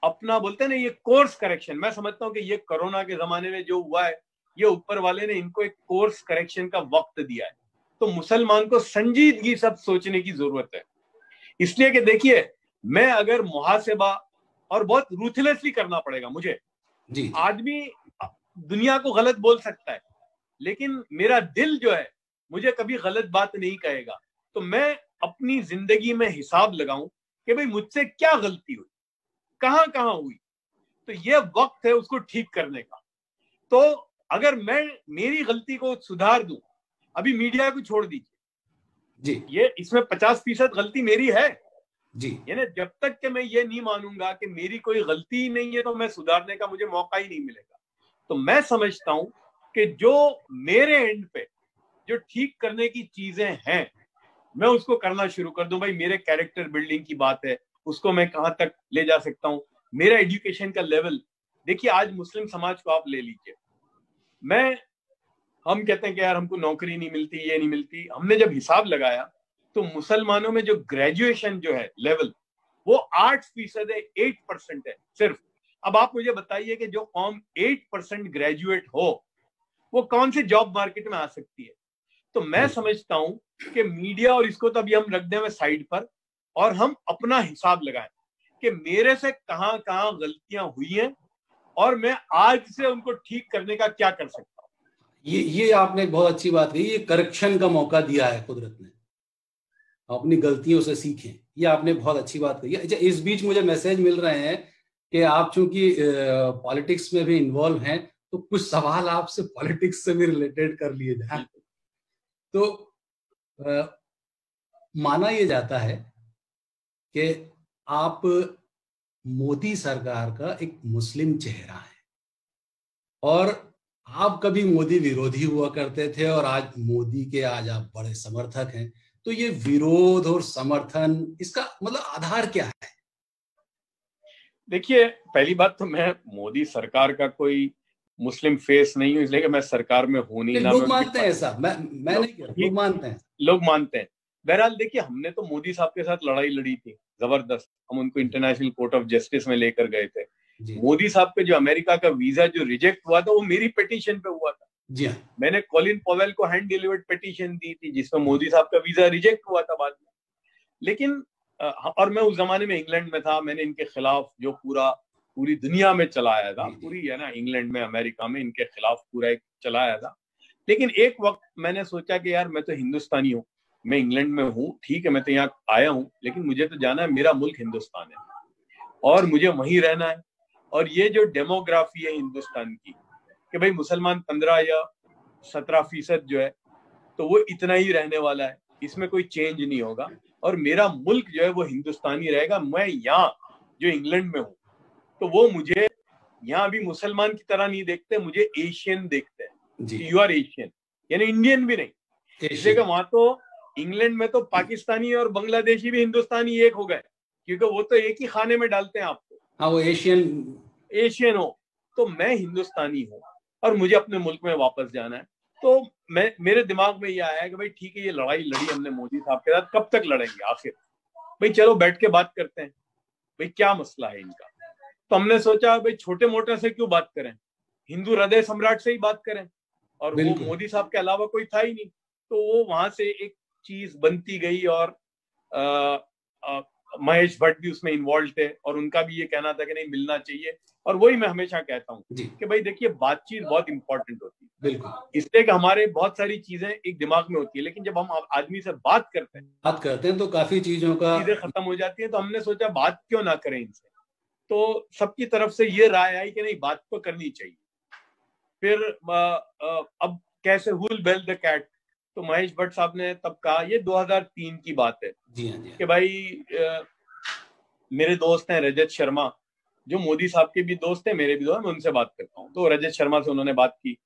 Speaker 2: अपना बोलते हैं ना ये कोर्स करेक्शन मैं समझता हूँ कि ये कोरोना के जमाने में जो हुआ है ये ऊपर वाले ने इनको एक कोर्स करेक्शन का वक्त दिया है। तो मुसलमान को संजीदगी सब सोचने की ज़रूरत है। इसलिए कि देखिए मैं अगर मुहासिबा और बहुत रूथलेसली करना पड़ेगा मुझे। आदमी दुनिया को गलत बोल सकता है लेकिन मेरा दिल जो है मुझे कभी गलत बात नहीं कहेगा। तो मैं अपनी ज़िंदगी में हिसाब लगाऊँ कि भाई मुझसे क्या गलती हुई कहाँ कहाँ हुई? तो ये वक्त है उसको ठीक करने का। तो अगर मैं मेरी गलती को सुधार दूँ अभी मीडिया को छोड़ दीजिए। जी। ये इसमें पचास फ़ीसद गलती मेरी है? जी। यानी जब तक कि मैं ये नहीं मानूँगा कि मेरी कोई गलती ही नहीं है तो मैं सुधारने का मुझे मौका ही नहीं मिलेगा। तो मैं समझता हूँ कि जो मेरे एंड पे, जो ठीक करने की चीज़ें हैं, मैं उसको करना शुरू कर दूँ। भाई, मेरे कैरेक्टर बिल्डिंग की बात है, उसको मैं कहाँ तक ले जा सकता हूँ? मेरा एजुकेशन का लेवल देखिए, आज मुस्लिम समाज को आप ले लीजिए। मैं, हम कहते हैं कि यार, हमको नौकरी नहीं मिलती, ये नहीं मिलती। हमने जब हिसाब लगाया तो मुसलमानों में जो ग्रेजुएशन जो है लेवल वो आठ फ़ीसद है एट परसेंट है, सिर्फ़। अब आप मुझे बताइए कि जो कौम एट परसेंट ग्रेजुएट हो वो कौन से जॉब मार्केट में आ सकती है? तो मैं समझता हूँ कि मीडिया और इसको तो अभी हम रख दें साइड पर और हम अपना हिसाब लगाएँ कि मेरे से कहाँ कहाँ गलतियाँ हुई हैं और मैं आज से उनको ठीक करने का क्या कर सकता हूँ?
Speaker 1: ये ये आपने बहुत अच्छी बात कही ये करेक्शन का मौका दिया है कुदरत ने। अपनी गलतियों से सीखें ये आपने बहुत अच्छी बात कही। अच्छा इस बीच मुझे मैसेज मिल रहे हैं कि आप चूँकि पॉलिटिक्स में भी इन्वॉल्व हैं तो कुछ सवाल आपसे पॉलिटिक्स से भी रिलेटेड कर लिए जाए। तो आ, माना यह जाता है कि आप मोदी सरकार का एक मुस्लिम चेहरा है और आप कभी मोदी विरोधी हुआ करते थे और आज मोदी के आज आप बड़े समर्थक हैं तो ये विरोध और समर्थन इसका मतलब आधार क्या है?
Speaker 2: देखिए पहली बात तो मैं मोदी सरकार का कोई मुस्लिम फेस नहीं हूँ इसलिए मैं सरकार में हूँ नहीं
Speaker 1: लोग मानते हैं ऐसा। मैं मैं नहीं लोग मानते हैं।
Speaker 2: लोग मानते हैं। बहरहाल देखिए हमने तो मोदी साहब के साथ लड़ाई लड़ी थी ज़बरदस्त। हम उनको इंटरनेशनल कोर्ट ऑफ़ जस्टिस में लेकर गए थे। मोदी साहब पे जो अमेरिका का वीज़ा जो रिजेक्ट हुआ था वो मेरी पिटीशन पे हुआ था।
Speaker 1: जी हाँ।
Speaker 2: मैंने कॉलिन पोवेल को हैंड डिलीवर्ड पिटीशन दी थी जिसमें मोदी साहब का वीज़ा रिजेक्ट हुआ था बाद में। लेकिन और मैं उस जमाने में इंग्लैंड में था मैंने इनके खिलाफ जो पूरा पूरी दुनिया में चलाया था पूरी है ना इंग्लैंड में अमेरिका में इनके खिलाफ पूरा एक चलाया था। लेकिन एक वक्त मैंने सोचा कि यार मैं तो हिंदुस्तानी हूँ मैं इंग्लैंड में हूँ ठीक है मैं तो यहाँ आया हूँ लेकिन मुझे तो जाना है मेरा मुल्क हिंदुस्तान है। और मुझे वहीं रहना है। और ये जो डेमोग्राफी है हिंदुस्तान की कि भाई मुसलमान पंद्रह या सत्रह फ़ीसद जो है तो वो इतना ही रहने वाला है इसमें कोई चेंज नहीं होगा। और मेरा मुल्क जो है वो हिंदुस्तानी रहेगा मैं यहाँ जो इंग्लैंड में हूँ तो वो मुझे यहाँ भी मुसलमान की तरह नहीं देखते मुझे एशियन देखते हैं। यू आर एशियन यानी इंडियन भी नहीं। इसलिए वहाँ तो इंग्लैंड में तो पाकिस्तानी और बांग्लादेशी भी हिंदुस्तानी एक हो गए क्योंकि वो तो एक ही खाने में डालते हैं आपको।
Speaker 1: हाँ वो एशियन
Speaker 2: एशियन हो। तो मैं हिंदुस्तानी हूँ और मुझे अपने मुल्क में वापस जाना है। तो मैं मेरे दिमाग में ये आया कि भाई ठीक है ये लड़ाई लड़ी हमने मोदी साहब के साथ कब तक लड़ेंगे आखिर? भाई चलो बैठ के बात करते हैं। भाई क्या मसला है इनका? तो हमने सोचा भाई छोटे मोटे से क्यों बात करें? हिंदू हृदय सम्राट से ही बात करें। और वो मोदी साहब के अलावा कोई था ही नहीं। तो वो वहाँ से एक चीज़ बनती गई और आ, आ, महेश भट्ट भी उसमें इन्वॉल्व थे और उनका भी ये कहना था कि नहीं मिलना चाहिए। और वही मैं हमेशा कहता हूँ कि भाई देखिए बातचीत बहुत इंपॉर्टेंट होती है।
Speaker 1: बिल्कुल।
Speaker 2: इसलिए कि हमारे बहुत सारी चीज़ें एक दिमाग में होती है लेकिन जब हम आदमी से बात करते हैं
Speaker 1: बात करते हैं तो काफ़ी चीज़ों का
Speaker 2: चीज़ें खत्म हो जाती है तो हमने सोचा बात क्यों ना करें इनसे? तो सबकी तरफ़ से ये राय आई कि नहीं बात तो करनी चाहिए। फिर अब कैसे हुल बेल द कैट तो महेश भट्ट साहब ने तब कहा ये 2003 की बात है
Speaker 1: जी हाँ जी
Speaker 2: कि भाई आ, मेरे दोस्त हैं रजत शर्मा जो मोदी साहब के भी दोस्त हैं मेरे भी दोस्त मैं उनसे बात करता हूँ। तो रजत शर्मा से उन्होंने बात की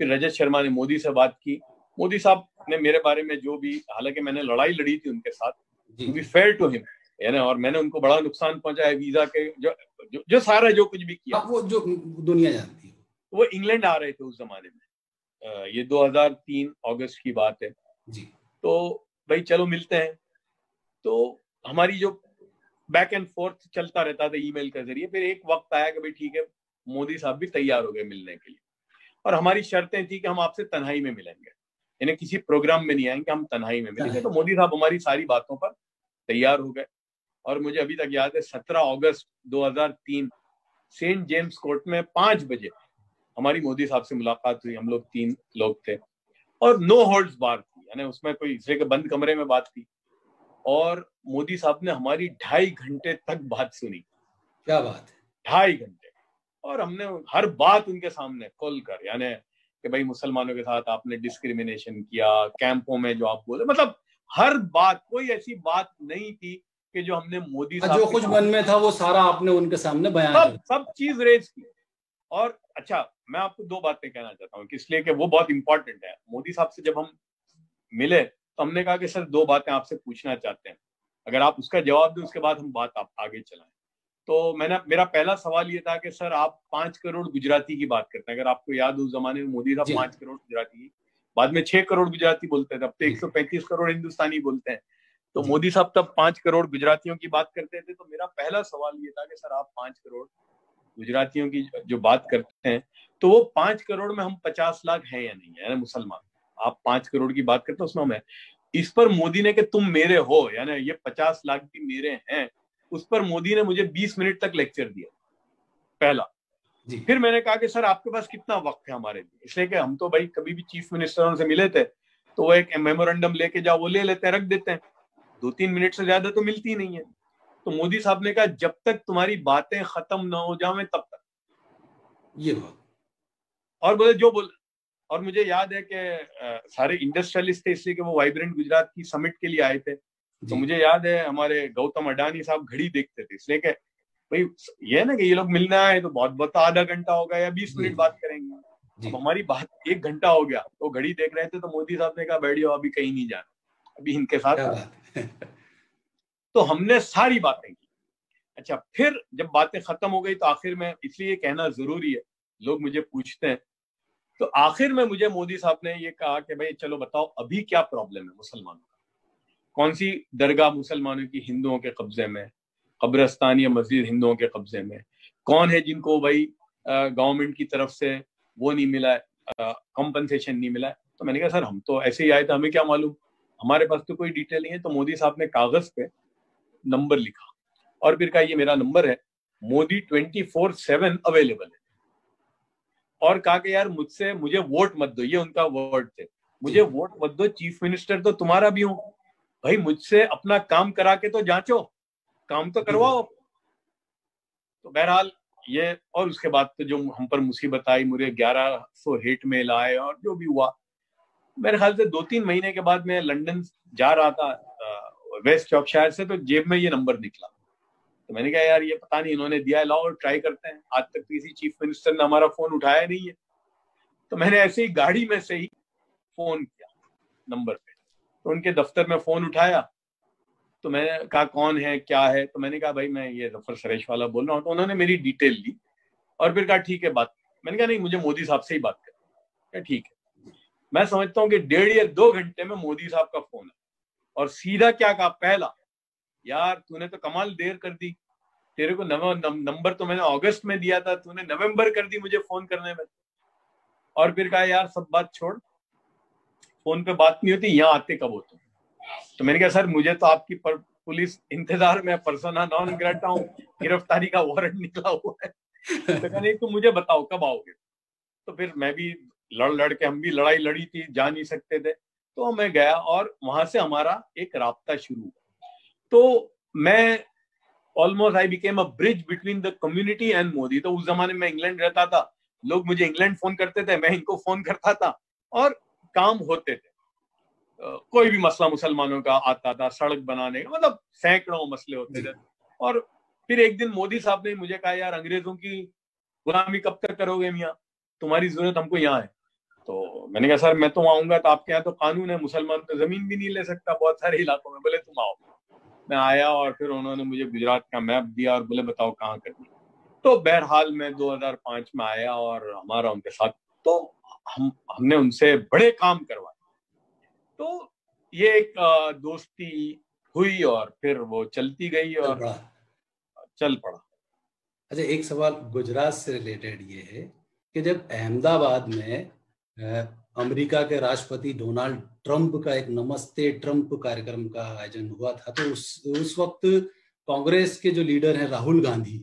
Speaker 2: फिर रजत शर्मा ने मोदी से बात की। मोदी साहब ने मेरे बारे में जो भी हालाँकि मैंने लड़ाई लड़ी थी उनके साथ बी फेयर टू हिम है ना और मैंने उनको बड़ा नुकसान पहुँचा है वीज़ा के जो जो, जो सारा जो कुछ भी किया।
Speaker 1: वो जो दुनिया जानती है।
Speaker 2: वो इंग्लैंड आ रहे थे उस जमाने में। ये 2003 अगस्त की बात है।
Speaker 1: जी।
Speaker 2: तो भाई चलो मिलते हैं। तो हमारी जो बैक एंड फोर्थ चलता रहता था ईमेल के ज़रिए फिर एक वक्त आया कि भाई ठीक है मोदी साहब भी तैयार हो गए मिलने के लिए। और हमारी शर्तें थी कि हम आपसे तन्हाई में मिलेंगे। यानी किसी प्रोग्राम में नहीं आएँगे हम तन्हाई में मिलेंगे। तो मोदी साहब हमारी सारी बातों पर तैयार हो गए। और मुझे अभी तक याद है सत्रह अगस्त 2003 सेंट जेम्स कोर्ट में पाँच बजे हमारी मोदी साहब से मुलाकात हुई हम लोग तीन लोग थे। और नो होल्ड्स बार थी यानी उसमें कोई इसलिए के बंद कमरे में बात थी। और मोदी साहब ने हमारी ढाई घंटे तक बात सुनी।
Speaker 1: क्या बात है?
Speaker 2: ढाई घंटे। और हमने हर बात उनके सामने खोल कर यानी कि भाई मुसलमानों के साथ आपने डिस्क्रिमिनेशन किया कैंपों में जो आप बोले मतलब हर बात कोई ऐसी बात नहीं थी कि जो हमने मोदी
Speaker 1: हाँ, साहब जो कुछ मन में था वो सारा आपने उनके सामने बयान
Speaker 2: सब सब चीज़ रेज की। और अच्छा मैं आपको दो बातें कहना चाहता हूँ इसलिए कि वो बहुत इंपॉर्टेंट है। मोदी साहब से जब हम मिले तो हमने कहा कि सर दो बातें आपसे पूछना चाहते हैं। अगर आप उसका जवाब दें उसके बाद हम बात आप आगे चलाएँ। तो मैंने मेरा पहला सवाल ये था कि सर आप पाँच करोड़ गुजराती की बात करते हैं। अगर आपको याद हो उस जमाने में मोदी साहब पाँच करोड़ गुजराती बाद में छह करोड़ गुजराती बोलते थे अब तो एक सौ पैंतीस करोड़ हिंदुस्तानी बोलते हैं। तो मोदी साहब तब पाँच करोड़ गुजरातियों की बात करते थे तो मेरा पहला सवाल ये था कि सर आप पाँच करोड़ गुजरातियों की जो बात करते हैं तो वो पाँच करोड़ में हम पचास लाख हैं या नहीं है मुसलमान? आप पाँच करोड़ की बात करते हैं उसमें हम है। इस पर मोदी ने कि तुम मेरे हो यानी ये पचास लाख भी मेरे हैं। उस पर मोदी ने मुझे बीस मिनट तक लेक्चर दिया पहला। जी। फिर मैंने कहा कि सर आपके पास कितना वक्त है हमारे लिए? इसलिए कि हम तो भाई कभी भी चीफ मिनिस्टरों से मिले थे तो वो एक मेमोरेंडम लेके जाओ वो ले लेते हैं रख देते हैं। दो तीन मिनट से ज़्यादा तो मिलती नहीं है। तो मोदी साहब ने कहा जब तक तुम्हारी बातें खत्म ना हो जाए तब तक।
Speaker 1: ये बात
Speaker 2: और बोले जो बोल और मुझे याद है कि सारे इंडस्ट्रियलिस्ट थे इसलिए कि वो वाइब्रेंट गुजरात की समिट के लिए आए थे। तो मुझे याद है हमारे गौतम अडानी साहब घड़ी देखते थे इसलिए कि भाई ये ना कि ये लोग मिलने आए तो बहुत बहुत आधा घंटा होगा या बीस मिनट बात करेंगे। अब हमारी बात एक घंटा हो गया तो घड़ी देख रहे थे तो मोदी साहब ने कहा बैठियो अभी कहीं नहीं जाना। अभी इनके साथ तो हमने सारी बातें की। अच्छा फिर जब बातें खत्म हो गई तो आखिर में इसलिए कहना ज़रूरी है लोग मुझे पूछते हैं। तो आखिर में मुझे मोदी साहब ने ये कहा कि भाई चलो बताओ अभी क्या प्रॉब्लम है मुसलमानों का? कौन सी दरगाह मुसलमानों की हिंदुओं के कब्जे में कब्रस्तान या मस्जिद हिंदुओं के कब्जे में? कौन है जिनको भाई गवर्नमेंट की तरफ़ से वो नहीं मिला है कंपनसेशन नहीं मिला है? तो मैंने कहा सर हम तो ऐसे ही आए थे हमें क्या मालूम? हमारे पास तो कोई डिटेल नहीं है तो मोदी साहब ने कागज़ पे नंबर लिखा। और फिर कहा ये मेरा नंबर है Modi twenty four seven available है। और कहा कि यार मुझसे मुझे वोट मत दो ये उनका वर्ड थे। मुझे वोट मत दो चीफ मिनिस्टर तो तुम्हारा भी हो। भाई मुझसे अपना काम करा के तो जांचो काम तो करवाओ। तो बहरहाल ये और उसके बाद तो जो हम पर मुसीबत आई मुझे ग्यारह सौ हेट मेल आए और जो भी हुआ मेरे ख्याल से दो तीन महीने के बाद मैं लंदन जा रहा था वेस्ट चौकशायर से तो जेब में ये नंबर निकला। तो मैंने कहा, यार, ये पता नहीं, इन्होंने दिया लाओ और ट्राई करते हैं। आज तक किसी चीफ मिनिस्टर ने हमारा फ़ोन उठाया नहीं है। तो मैंने ऐसे ही गाड़ी में से ही फ़ोन किया, नंबर पे। तो उनके दफ्तर में फ़ोन उठाया। तो मैंने कहा, कौन है, क्या है? तो मैंने कहा, भाई, मैं ये ज़फ़र सरेश वाला बोल रहा हूँ। तो उन्होंने मेरी डिटेल ली और फिर कहा, ठीक है, बात मैंने कहा, नहीं, मुझे मोदी साहब से ही बात कर ठीक है। मैं समझता हूँ कि डेढ़ या दो घंटे में मोदी साहब का फ़ोन है। और सीधा क्या कहा? पहला यार तूने तो कमाल देर कर दी। तेरे को नव, नंबर तो मैंने अगस्त में दिया था तूने नवंबर कर दी मुझे फ़ोन करने में। और फिर कहा यार सब बात छोड़ फ़ोन पे बात नहीं होती यहाँ आते कब होते तो मैंने कहा सर मुझे तो आपकी पर, पुलिस इंतज़ार में पर्सोना नॉन ग्रेटा हूँ गिरफ्तारी का वारंट निकला हुआ है। तो नहीं तुम मुझे बताओ कब आओगे? तो फिर मैं भी लड़ लड़ के हम भी लड़ाई लड़ी थी जा नहीं सकते थे। तो मैं गया और वहाँ से हमारा एक रास्ता शुरू हुआ। तो मैं almost I became a bridge between the community and Modi तो उस जमाने में इंग्लैंड रहता था। लोग मुझे इंग्लैंड फ़ोन करते थे मैं इनको फ़ोन करता था और काम होते थे। कोई भी मसला मुसलमानों का आता था सड़क बनाने का मतलब सैकड़ों मसले होते थे। और फिर एक दिन मोदी साहब ने मुझे कहा यार अंग्रेज़ों की गुलामी कब तक करोगे मियाँ? तुम्हारी ज़रूरत हमको यहाँ है। तो मैंने कहा सर मैं तो आऊँगा तो आपके यहाँ तो कानून है मुसलमान तो ज़मीन भी नहीं ले सकता बहुत सारे इलाकों में बोले तुम आओ। मैं आया और फिर उन्होंने मुझे गुजरात का मैप दिया और बोले बताओ कहाँ करनी तो बहरहाल मैं 2005 में आया और हमारा उनके साथ तो हम हमने उनसे बड़े काम करवाए। तो ये एक दोस्ती हुई और फिर वो चलती गई और चल पड़ा।
Speaker 1: अच्छा एक सवाल गुजरात से रिलेटेड ये है कि जब अहमदाबाद में अमेरिका के राष्ट्रपति डोनाल्ड ट्रंप का एक नमस्ते ट्रंप कार्यक्रम का आयोजन हुआ था। तो उस उस वक्त कांग्रेस के जो लीडर हैं राहुल गांधी,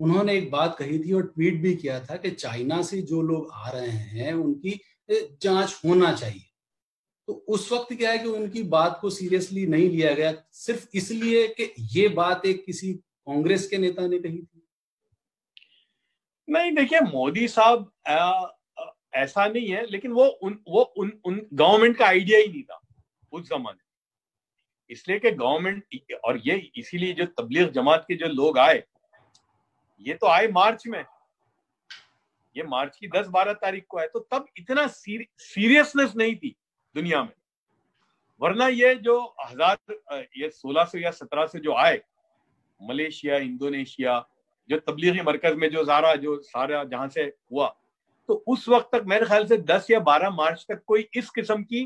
Speaker 1: उन्होंने एक बात कही थी और ट्वीट भी किया था कि चाइना से जो लोग आ रहे हैं, उनकी जाँच होना चाहिए। तो उस वक्त क्या है कि उनकी बात को सीरियसली नहीं लिया गया, सिर्फ़ इसलिए कि ये बात एक किसी कांग्रेस के नेता ने कही थी।
Speaker 2: नहीं, देखिए, मोदी साहब ऐसा नहीं है लेकिन वो उन वो उन उन गवर्नमेंट का आइडिया ही नहीं था उस जमाने इसलिए कि गवर्नमेंट और ये इसीलिए जो तबलीग जमात के जो लोग आए ये तो आए मार्च में। ये मार्च की 10-12 तारीख को आए तो तब इतना सीरि, सीरियसनेस नहीं थी दुनिया में। वरना ये जो हज़ार ये 1600 या सत्रह से जो आए मलेशिया इंडोनेशिया जो तबलीगी मरकज में जो सारा जो सारा जहाँ से हुआ तो उस वक्त तक मेरे ख्याल से 10 या 12 मार्च तक कोई इस किस्म की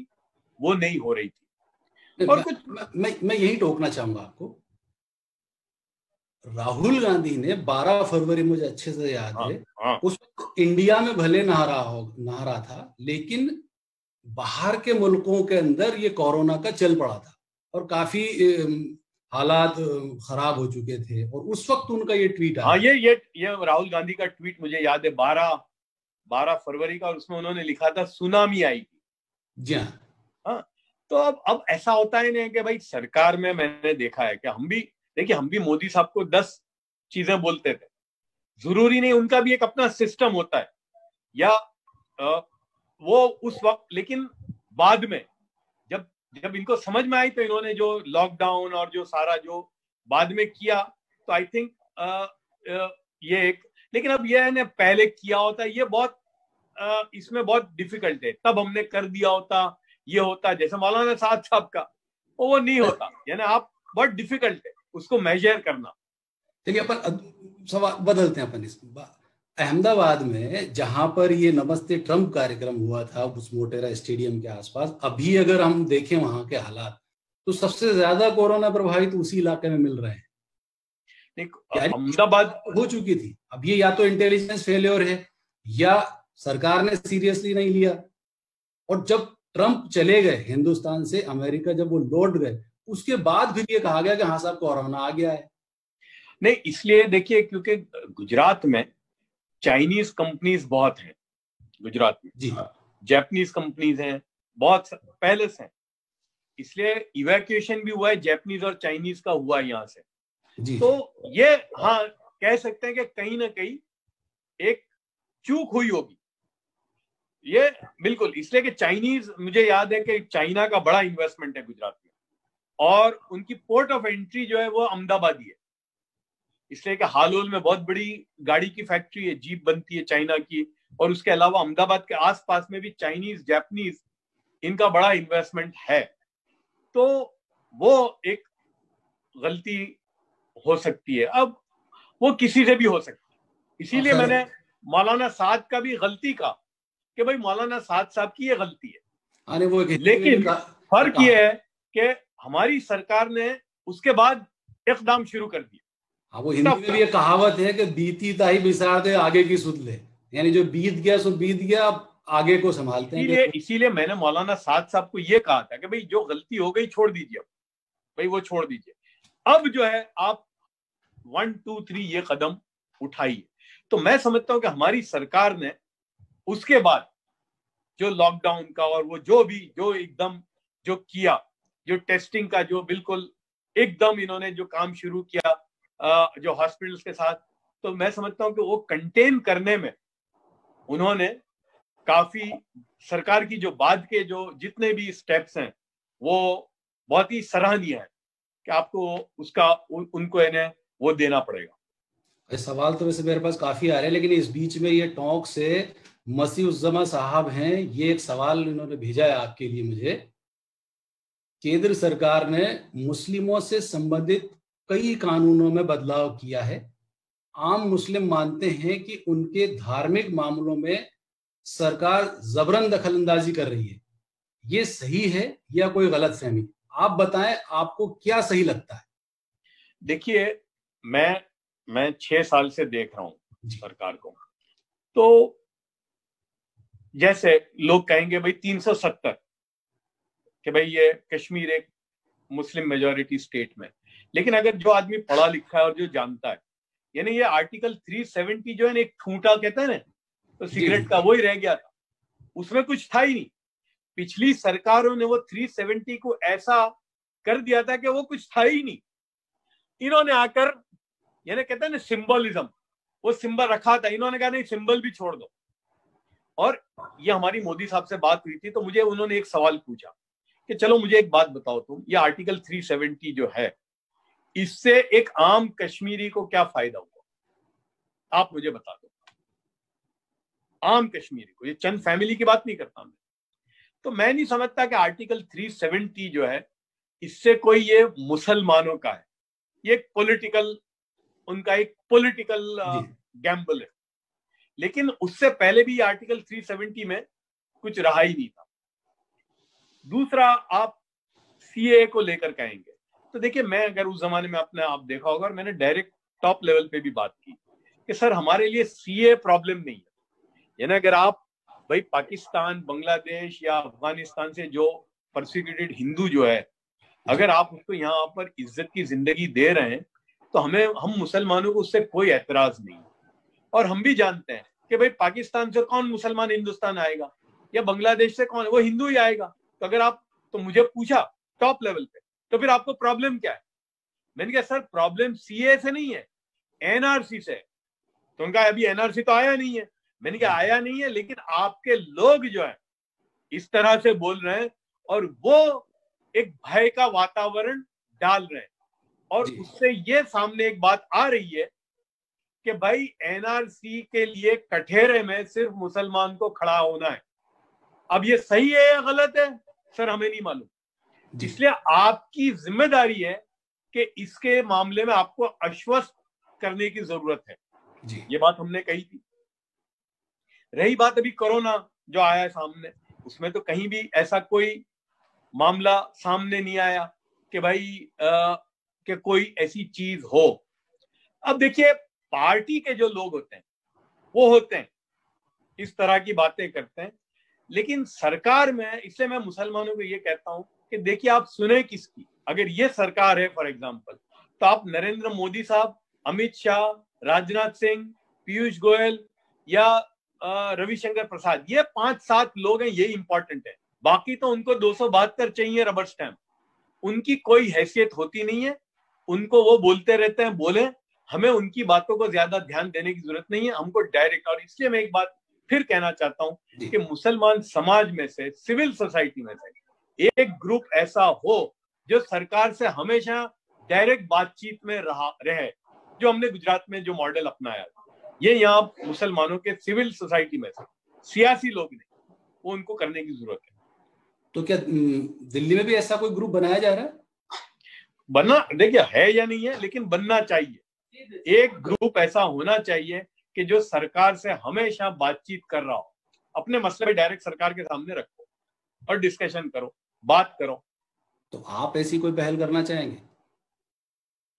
Speaker 2: वो नहीं हो रही थी।
Speaker 1: और कुछ मैं मैं यही टोकना चाहूँगा आपको। राहुल गांधी ने 12 फरवरी मुझे अच्छे से याद हाँ, है। हाँ. उस इंडिया में भले नहा रहा हो नहा रहा था लेकिन बाहर के मुल्कों के अंदर ये कोरोना का चल पड़ा था और काफ़ी हालात खराब हो चुके थे। और उस वक्त उनका ये ट्वीट
Speaker 2: आया। हाँ ये ये ये राहुल गांधी का ट्वीट मुझे याद है बारह बारह फरवरी का और उसमें उन्होंने लिखा था सुनामी आएगी।
Speaker 1: जी हाँ।,
Speaker 2: हाँ तो अब अब ऐसा होता है नहीं कि भाई सरकार में मैंने देखा है कि हम भी देखिए हम भी मोदी साहब को दस चीज़ें बोलते थे। ज़रूरी नहीं उनका भी एक अपना सिस्टम होता है। या वो उस वक्त लेकिन बाद में जब जब इनको समझ में आई तो इन्होंने जो लॉकडाउन और जो सारा जो बाद में किया तो आई थिंक ये एक लेकिन अब यह ने पहले किया होता ये बहुत इसमें बहुत डिफ़िकल्ट है। तब हमने कर दिया होता ये होता जैसे मौलाना साहब साहब का वो वो नहीं होता। यानी आप बहुत डिफ़िकल्ट है उसको मेजर करना।
Speaker 1: देखिए अपन सवाल बदलते हैं अपन इस अहमदाबाद में जहाँ पर ये नमस्ते ट्रंप कार्यक्रम हुआ था उस मोटेरा स्टेडियम के आसपास अभी अगर हम देखें वहाँ के हालात तो सबसे ज़्यादा कोरोना प्रभावित उसी इलाके में मिल रहे हैं। अहमदाबाद हो चुकी थी। अब ये या तो इंटेलिजेंस फेलियर है या सरकार ने सीरियसली नहीं लिया। और जब ट्रंप चले गए हिंदुस्तान से अमेरिका जब वो लौट गए उसके बाद फिर ये कहा गया कि हाँ साहब कोरोना आ गया है।
Speaker 2: नहीं इसलिए देखिए क्योंकि गुजरात में चाइनीज़ कंपनीज़ बहुत हैं गुजरात में। जी। जैपनीज कंपनीज़ हैं बहुत पहले से इसलिए इवैक्यूएशन भी हुआ है जैपनीज और चाइनीज़ का हुआ है यहाँ से। तो ये हाँ कह सकते हैं कि कहीं ना कहीं एक चूक हुई होगी। ये बिल्कुल इसलिए कि चाइनीज़ मुझे याद है कि चाइना का बड़ा इन्वेस्टमेंट है गुजरात में। और उनकी पोर्ट ऑफ़ एंट्री जो है वो अहमदाबादी है। इसलिए कि हालोल में बहुत बड़ी गाड़ी की फैक्ट्री है जीप बनती है चाइना की। और उसके अलावा अहमदाबाद के आसपास में भी चाइनीज़ जापानीज इनका बड़ा इन्वेस्टमेंट है। तो वो एक गलती हो सकती है। अब वो किसी से भी हो सकती है। इसीलिए मैंने मौलाना साद का भी गलती कहा कि भाई मौलाना साद साहब की ये गलती है। अरे वो लेकिन फ़र्क ये है कि हमारी सरकार ने उसके बाद इकदाम शुरू कर दिया।
Speaker 1: हाँ वो हिंदी में भी ये कहावत है कि बीती ताही बिसार दे आगे की सुध ले। यानी जो बीत गया सो बीत गया अब आगे को संभालते हैं।
Speaker 2: इसीलिए इसीलिए मैंने मौलाना साद साहब को ये कहा था कि भाई जो गलती हो गई छोड़ दीजिए। भाई वो छोड़ दीजिए। अब जो है आप वन टू थ्री ये कदम उठाइए। तो मैं समझता हूँ कि हमारी सरकार ने उसके बाद जो लॉकडाउन का और वो जो भी, जो एकदम जो किया, जो टेस्टिंग का जो बिल्कुल एकदम इन्होंने जो काम शुरू किया जो हॉस्पिटल्स के साथ तो मैं समझता हूँ कि वो कंटेन करने में उन्होंने काफ़ी सरकार की जो बाद के जो जितने भी स्टेप्स हैं, वो बहुत ही सराहनीय है। कि आपको उसका उन, उनको इन्हें वो देना पड़ेगा।
Speaker 1: सवाल तो वैसे मेरे पास काफ़ी आ रहे हैं लेकिन इस बीच में ये टोंक से मसी उजमा साहब हैं ये एक सवाल इन्होंने भेजा है आपके लिए मुझे। केंद्र सरकार ने मुस्लिमों से संबंधित कई कानूनों में बदलाव किया है। आम मुस्लिम मानते हैं कि उनके धार्मिक मामलों में सरकार जबरन दखल अंदाजी कर रही है। ये सही है या कोई गलत फहमी? आप बताएँ आपको क्या सही लगता है?
Speaker 2: देखिए मैं मैं छह साल से देख रहा हूँ सरकार को। तो जैसे लोग कहेंगे भाई 370 कि भाई ये कश्मीर एक मुस्लिम मेजोरिटी स्टेट में लेकिन अगर जो आदमी पढ़ा लिखा है और जो जानता है यानी ये आर्टिकल 370 जो है ना एक ठूंठा कहते हैं ना तो सिगरेट का वो ही रह गया था। उसमें कुछ था ही नहीं। पिछली सरकारों ने वो 370 को ऐसा कर दिया था कि वो कुछ था ही नहीं। इन्होंने आकर, यानी कहते हैं ना सिंबलिज्म वो सिंबल रखा था। इन्होंने कहा, नहीं सिंबल भी छोड़ दो। और ये हमारी मोदी साहब से बात हुई थी तो मुझे उन्होंने एक सवाल पूछा कि चलो मुझे एक बात बताओ तुम, ये आर्टिकल 370 जो है, इससे एक आम कश्मीरी को क्या फ़ायदा हुआ? आप मुझे बता दो। आम कश्मीरी को, ये चंद फैमिली की बात नहीं करता मैं। तो मैं नहीं समझता कि आर्टिकल 370 जो है इससे कोई ये मुसलमानों का है। ये पॉलिटिकल उनका एक पॉलिटिकल गैम्बल है। लेकिन उससे पहले भी आर्टिकल 370 में कुछ रहा ही नहीं था। दूसरा आप सीए को लेकर कहेंगे। तो देखिए मैं अगर उस जमाने में अपने आप देखा होगा और मैंने डायरेक्ट टॉप लेवल पे भी बात की कि सर हमारे लिए सीए प्रॉब्लम नहीं है। यानी अगर आप भाई पाकिस्तान, बांग्लादेश या अफ़गानिस्तान से जो परसिक्यूटेड हिंदू जो है, अगर आप उसको यहाँ पर इज़्ज़त की ज़िंदगी दे रहे हैं तो हमें, हम मुसलमानों को उससे कोई एतराज़ नहीं। और हम भी जानते हैं कि भाई पाकिस्तान से कौन मुसलमान हिंदुस्तान आएगा? या बांग्लादेश से कौन? वो हिंदू ही आएगा। तो अगर आप तो मुझे पूछा टॉप लेवल पे तो फिर आपको प्रॉब्लम क्या है? मैंने कहा, सर प्रॉब्लम सीए से नहीं है एनआरसी से तो उनका, अभी एनआरसी तो आया नहीं है। मैंने कहा आया नहीं है लेकिन आपके लोग जो है इस तरह से बोल रहे हैं और वो एक भय का वातावरण डाल रहे हैं। और उससे ये सामने एक बात आ रही है कि भाई एनआरसी के लिए कठेरे में सिर्फ़ मुसलमान को खड़ा होना है। अब ये सही है या गलत है सर हमें नहीं मालूम। इसलिए आपकी ज़िम्मेदारी है कि इसके मामले में आपको आश्वस्त करने की ज़रूरत है। जी। ये बात हमने कही थी। रही बात अभी कोरोना जो आया है सामने, उसमें तो कहीं भी ऐसा कोई मामला सामने नहीं आया कि भाई कि कोई ऐसी चीज़ हो। अब देखिए, पार्टी के जो लोग होते हैं, वो होते हैं, इस तरह की बातें करते हैं, लेकिन सरकार में इससे मैं मुसलमानों को ये कहता हूँ कि देखिए, आप सुने किसकी? अगर ये सरकार है फॉर एग्ज़ाम्पल तो आप नरेंद्र मोदी साहब, अमित शाह, राजनाथ सिंह, पीयूष गोयल या रविशंकर प्रसाद। ये पाँच सात लोग हैं ये इंपॉर्टेंट है। बाकी तो उनको दो सौ बहत्तर चाहिए रबर स्टैम्प उनकी कोई हैसियत होती नहीं है। उनको वो बोलते रहते हैं बोले हमें उनकी बातों को ज़्यादा ध्यान देने की ज़रूरत नहीं है हमको डायरेक्ट और इसलिए मैं एक बात फिर कहना चाहता हूँ कि मुसलमान समाज में से सिविल सोसाइटी में से एक ग्रुप ऐसा हो जो सरकार से हमेशा डायरेक्ट बातचीत में रहा रहे जो हमने गुजरात में जो मॉडल अपनाया। ये यहाँ मुसलमानों के सिविल सोसाइटी में से सियासी लोग नहीं वो उनको करने की ज़रूरत है।
Speaker 1: तो क्या दिल्ली में भी ऐसा कोई ग्रुप बनाया जा रहा है?
Speaker 2: बनना देखिए है या नहीं है लेकिन बनना चाहिए। एक ग्रुप ऐसा होना चाहिए कि जो सरकार से हमेशा बातचीत कर रहा हो। अपने मसले डायरेक्ट सरकार के सामने रखो और डिस्कशन करो बात करो।
Speaker 1: तो आप ऐसी कोई पहल करना चाहेंगे?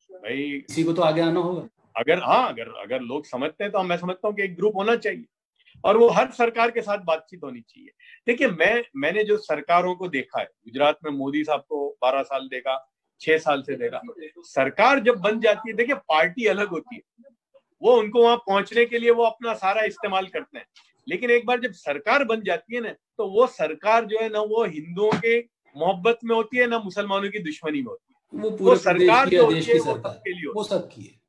Speaker 2: भाई
Speaker 1: किसी को तो आगे आना होगा।
Speaker 2: अगर हाँ अगर अगर लोग समझते हैं तो मैं समझता हूँ कि एक ग्रुप होना चाहिए। और वो हर सरकार के साथ बातचीत होनी चाहिए। देखिए मैं मैंने जो सरकारों को देखा है गुजरात में मोदी साहब को बारह साल देखा छह साल से देगा। सरकार जब बन जाती है देखिए पार्टी अलग होती है। वो उनको वहाँ पहुँचने के लिए वो अपना सारा इस्तेमाल करते हैं। लेकिन एक बार जब सरकार बन जाती है ना तो वो सरकार जो है ना वो हिंदुओं के मोहब्बत में होती है ना मुसलमानों की दुश्मनी में होती है। वो पूरे सरकार जो होती है वो सबके लिए
Speaker 1: वो सबकी है।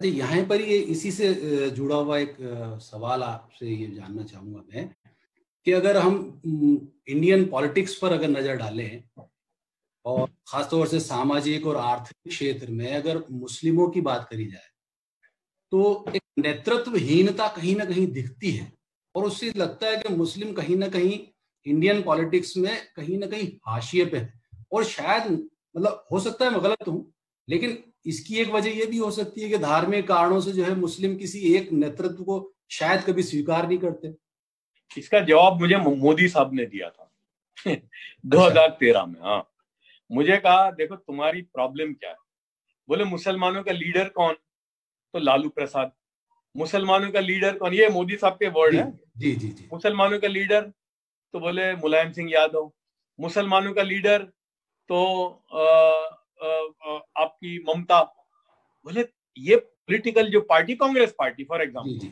Speaker 1: यहाँ पर ये इसी से जुड़ा हुआ एक सवाल आपसे ये जानना चाहूँगा मैं कि अगर हम इंडियन पॉलिटिक्स पर अगर नज़र डालें और खासतौर से सामाजिक और आर्थिक क्षेत्र में अगर मुस्लिमों की बात करी जाए तो एक नेतृत्वहीनता कहीं ना कहीं दिखती है और उससे लगता है कि मुस्लिम कहीं ना कहीं इंडियन पॉलिटिक्स में कहीं ना कहीं हाशिए पे है। और शायद मतलब हो सकता है मैं गलत हूँ, लेकिन इसकी एक वजह यह भी हो सकती है कि धार्मिक कारणों से जो है मुस्लिम किसी एक नेतृत्व को शायद कभी स्वीकार नहीं करते।
Speaker 2: इसका जवाब मुझे मोदी साहब ने दिया था। 2013 अच्छा। में हाँ। मुझे कहा देखो तुम्हारी प्रॉब्लम क्या है? बोले मुसलमानों का लीडर कौन? तो लालू प्रसाद मुसलमानों का लीडर कौन? ये मोदी साहब के वर्ड है।
Speaker 1: जी जी जी
Speaker 2: मुसलमानों का लीडर तो बोले मुलायम सिंह यादव। मुसलमानों का लीडर तो आ, आपकी ममता बोले ये पॉलिटिकल जो party Congress party for example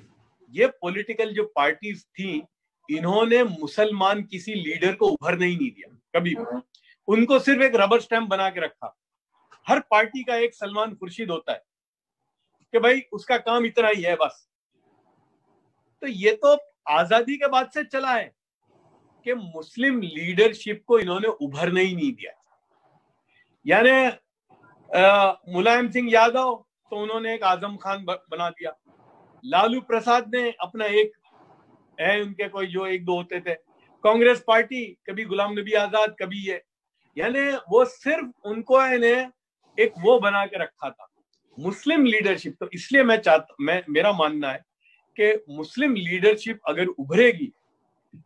Speaker 2: ये पॉलिटिकल जो पार्टीज़ थी इन्होंने मुसलमान किसी लीडर को उभर नहीं दिया कभी भी। उनको सिर्फ़ एक रबर स्टैम्प बना के रखा। हर पार्टी का एक सलमान खुर्शीद होता है कि भाई उसका काम इतना ही है बस। तो ये तो आज़ादी के बाद से चला है कि मुस्लिम लीडरशिप को इन्होंने उभरने ही नहीं दिया। यानी मुलायम सिंह यादव तो उन्होंने एक आज़म खान बना दिया। लालू प्रसाद ने अपना एक है उनके कोई जो एक दो होते थे। कांग्रेस पार्टी कभी गुलाम नबी आज़ाद कभी ये। यानी वो सिर्फ़ उनको इन्हें एक वो बना के रखा था। मुस्लिम लीडरशिप तो इसलिए मैं चाहता मैं मेरा मानना है कि मुस्लिम लीडरशिप अगर उभरेगी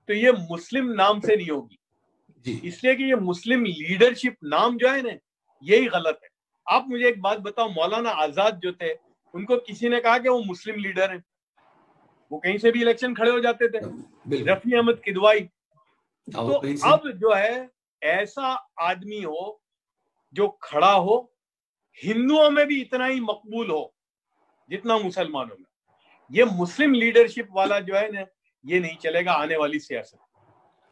Speaker 2: तो ये मुस्लिम नाम से नहीं होगी। इसलिए कि ये मुस्लिम लीडरशिप नाम जो है ना यही गलत है। आप मुझे एक बात बताओ मौलाना आज़ाद जो थे उनको किसी ने कहा कि वो मुस्लिम लीडर हैं? वो कहीं से भी इलेक्शन खड़े हो जाते थे। रफी अहमद किदवाई। तो अब जो है ऐसा आदमी हो जो खड़ा हो हिंदुओं में भी इतना ही मकबूल हो जितना मुसलमानों में। ये मुस्लिम लीडरशिप वाला जो है ना ये नहीं चलेगा आने वाली सियासत।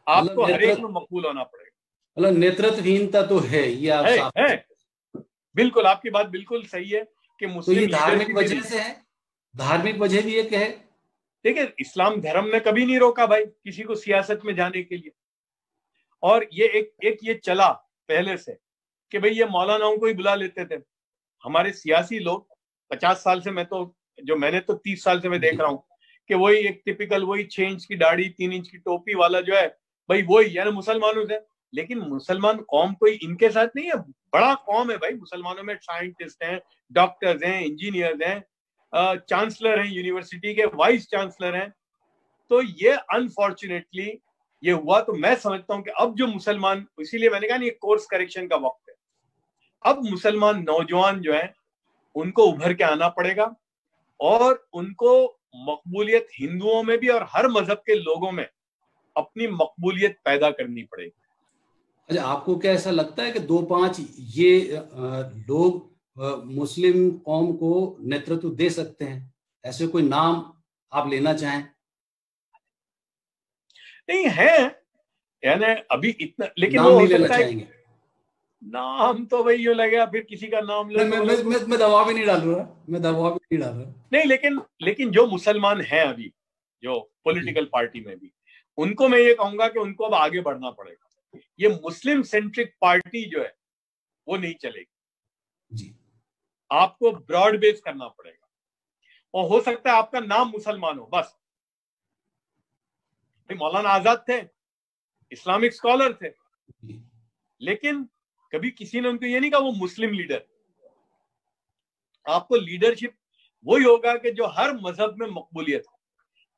Speaker 2: आपको हर एक में मकबूल होना पड़ेगा।
Speaker 1: मतलब नेतृत्वहीनता तो है ये आप है, है।
Speaker 2: बिल्कुल आपकी बात बिल्कुल सही है कि
Speaker 1: मुस्लिम तो धार्मिक वजह से है? धार्मिक वजह भी एक है?
Speaker 2: देखिए इस्लाम धर्म ने कभी नहीं रोका भाई किसी को सियासत में जाने के लिए। और ये एक एक ये चला पहले से कि भाई ये मौलानाओं को ही बुला लेते थे। हमारे सियासी लोग पचास साल से मैं तो जो मैंने तो तीस साल से मैं देख रहा हूँ कि वही एक टिपिकल वही छह इंच की दाढ़ी तीन इंच की टोपी वाला जो है भाई वही यानी मुसलमानों से लेकिन मुसलमान कौम कोई इनके साथ नहीं है? बड़ा कौम है भाई। मुसलमानों में साइंटिस्ट हैं डॉक्टर्स हैं इंजीनियर्स हैं चांसलर हैं यूनिवर्सिटी के वाइस चांसलर हैं। तो ये अनफॉर्चुनेटली ये हुआ तो मैं समझता हूँ कि अब जो मुसलमान, इसीलिए मैंने कहा नहीं कोर्स करेक्शन का वक्त है। अब मुसलमान नौजवान जो है, उनको उभर के आना पड़ेगा और उनको मकबूलियत हिंदुओं में भी और हर मज़हब के लोगों में अपनी मकबूलियत पैदा करनी पड़ेगी।
Speaker 1: अच्छा आपको क्या ऐसा लगता है कि दो पाँच ये लोग मुस्लिम कौम को नेतृत्व दे सकते हैं? ऐसे कोई नाम आप लेना चाहें?
Speaker 2: नहीं है। यानी अभी इतना लेकिन नाम वो हो सकता है नाम तो भाई यूँ लगेगा फिर किसी का नाम
Speaker 1: ले मैं, मैं, मैं, मैं दबाव भी नहीं डाल रहा मैं दबाव भी नहीं डाल रहा।
Speaker 2: नहीं लेकिन लेकिन जो मुसलमान हैं अभी जो पॉलिटिकल पार्टी में भी उनको मैं ये कहूँगा कि उनको अब आगे बढ़ना पड़ेगा। ये मुस्लिम सेंट्रिक पार्टी जो है वो नहीं चलेगी।
Speaker 1: जी।
Speaker 2: आपको ब्रॉड बेस करना पड़ेगा। और हो सकता है आपका नाम मुसलमान हो बस। मौलाना आज़ाद थे इस्लामिक स्कॉलर थे। लेकिन कभी किसी ने उनको ये नहीं कहा वो मुस्लिम लीडर आपको लीडरशिप वही होगा कि जो हर मज़हब में मकबूलियत हो।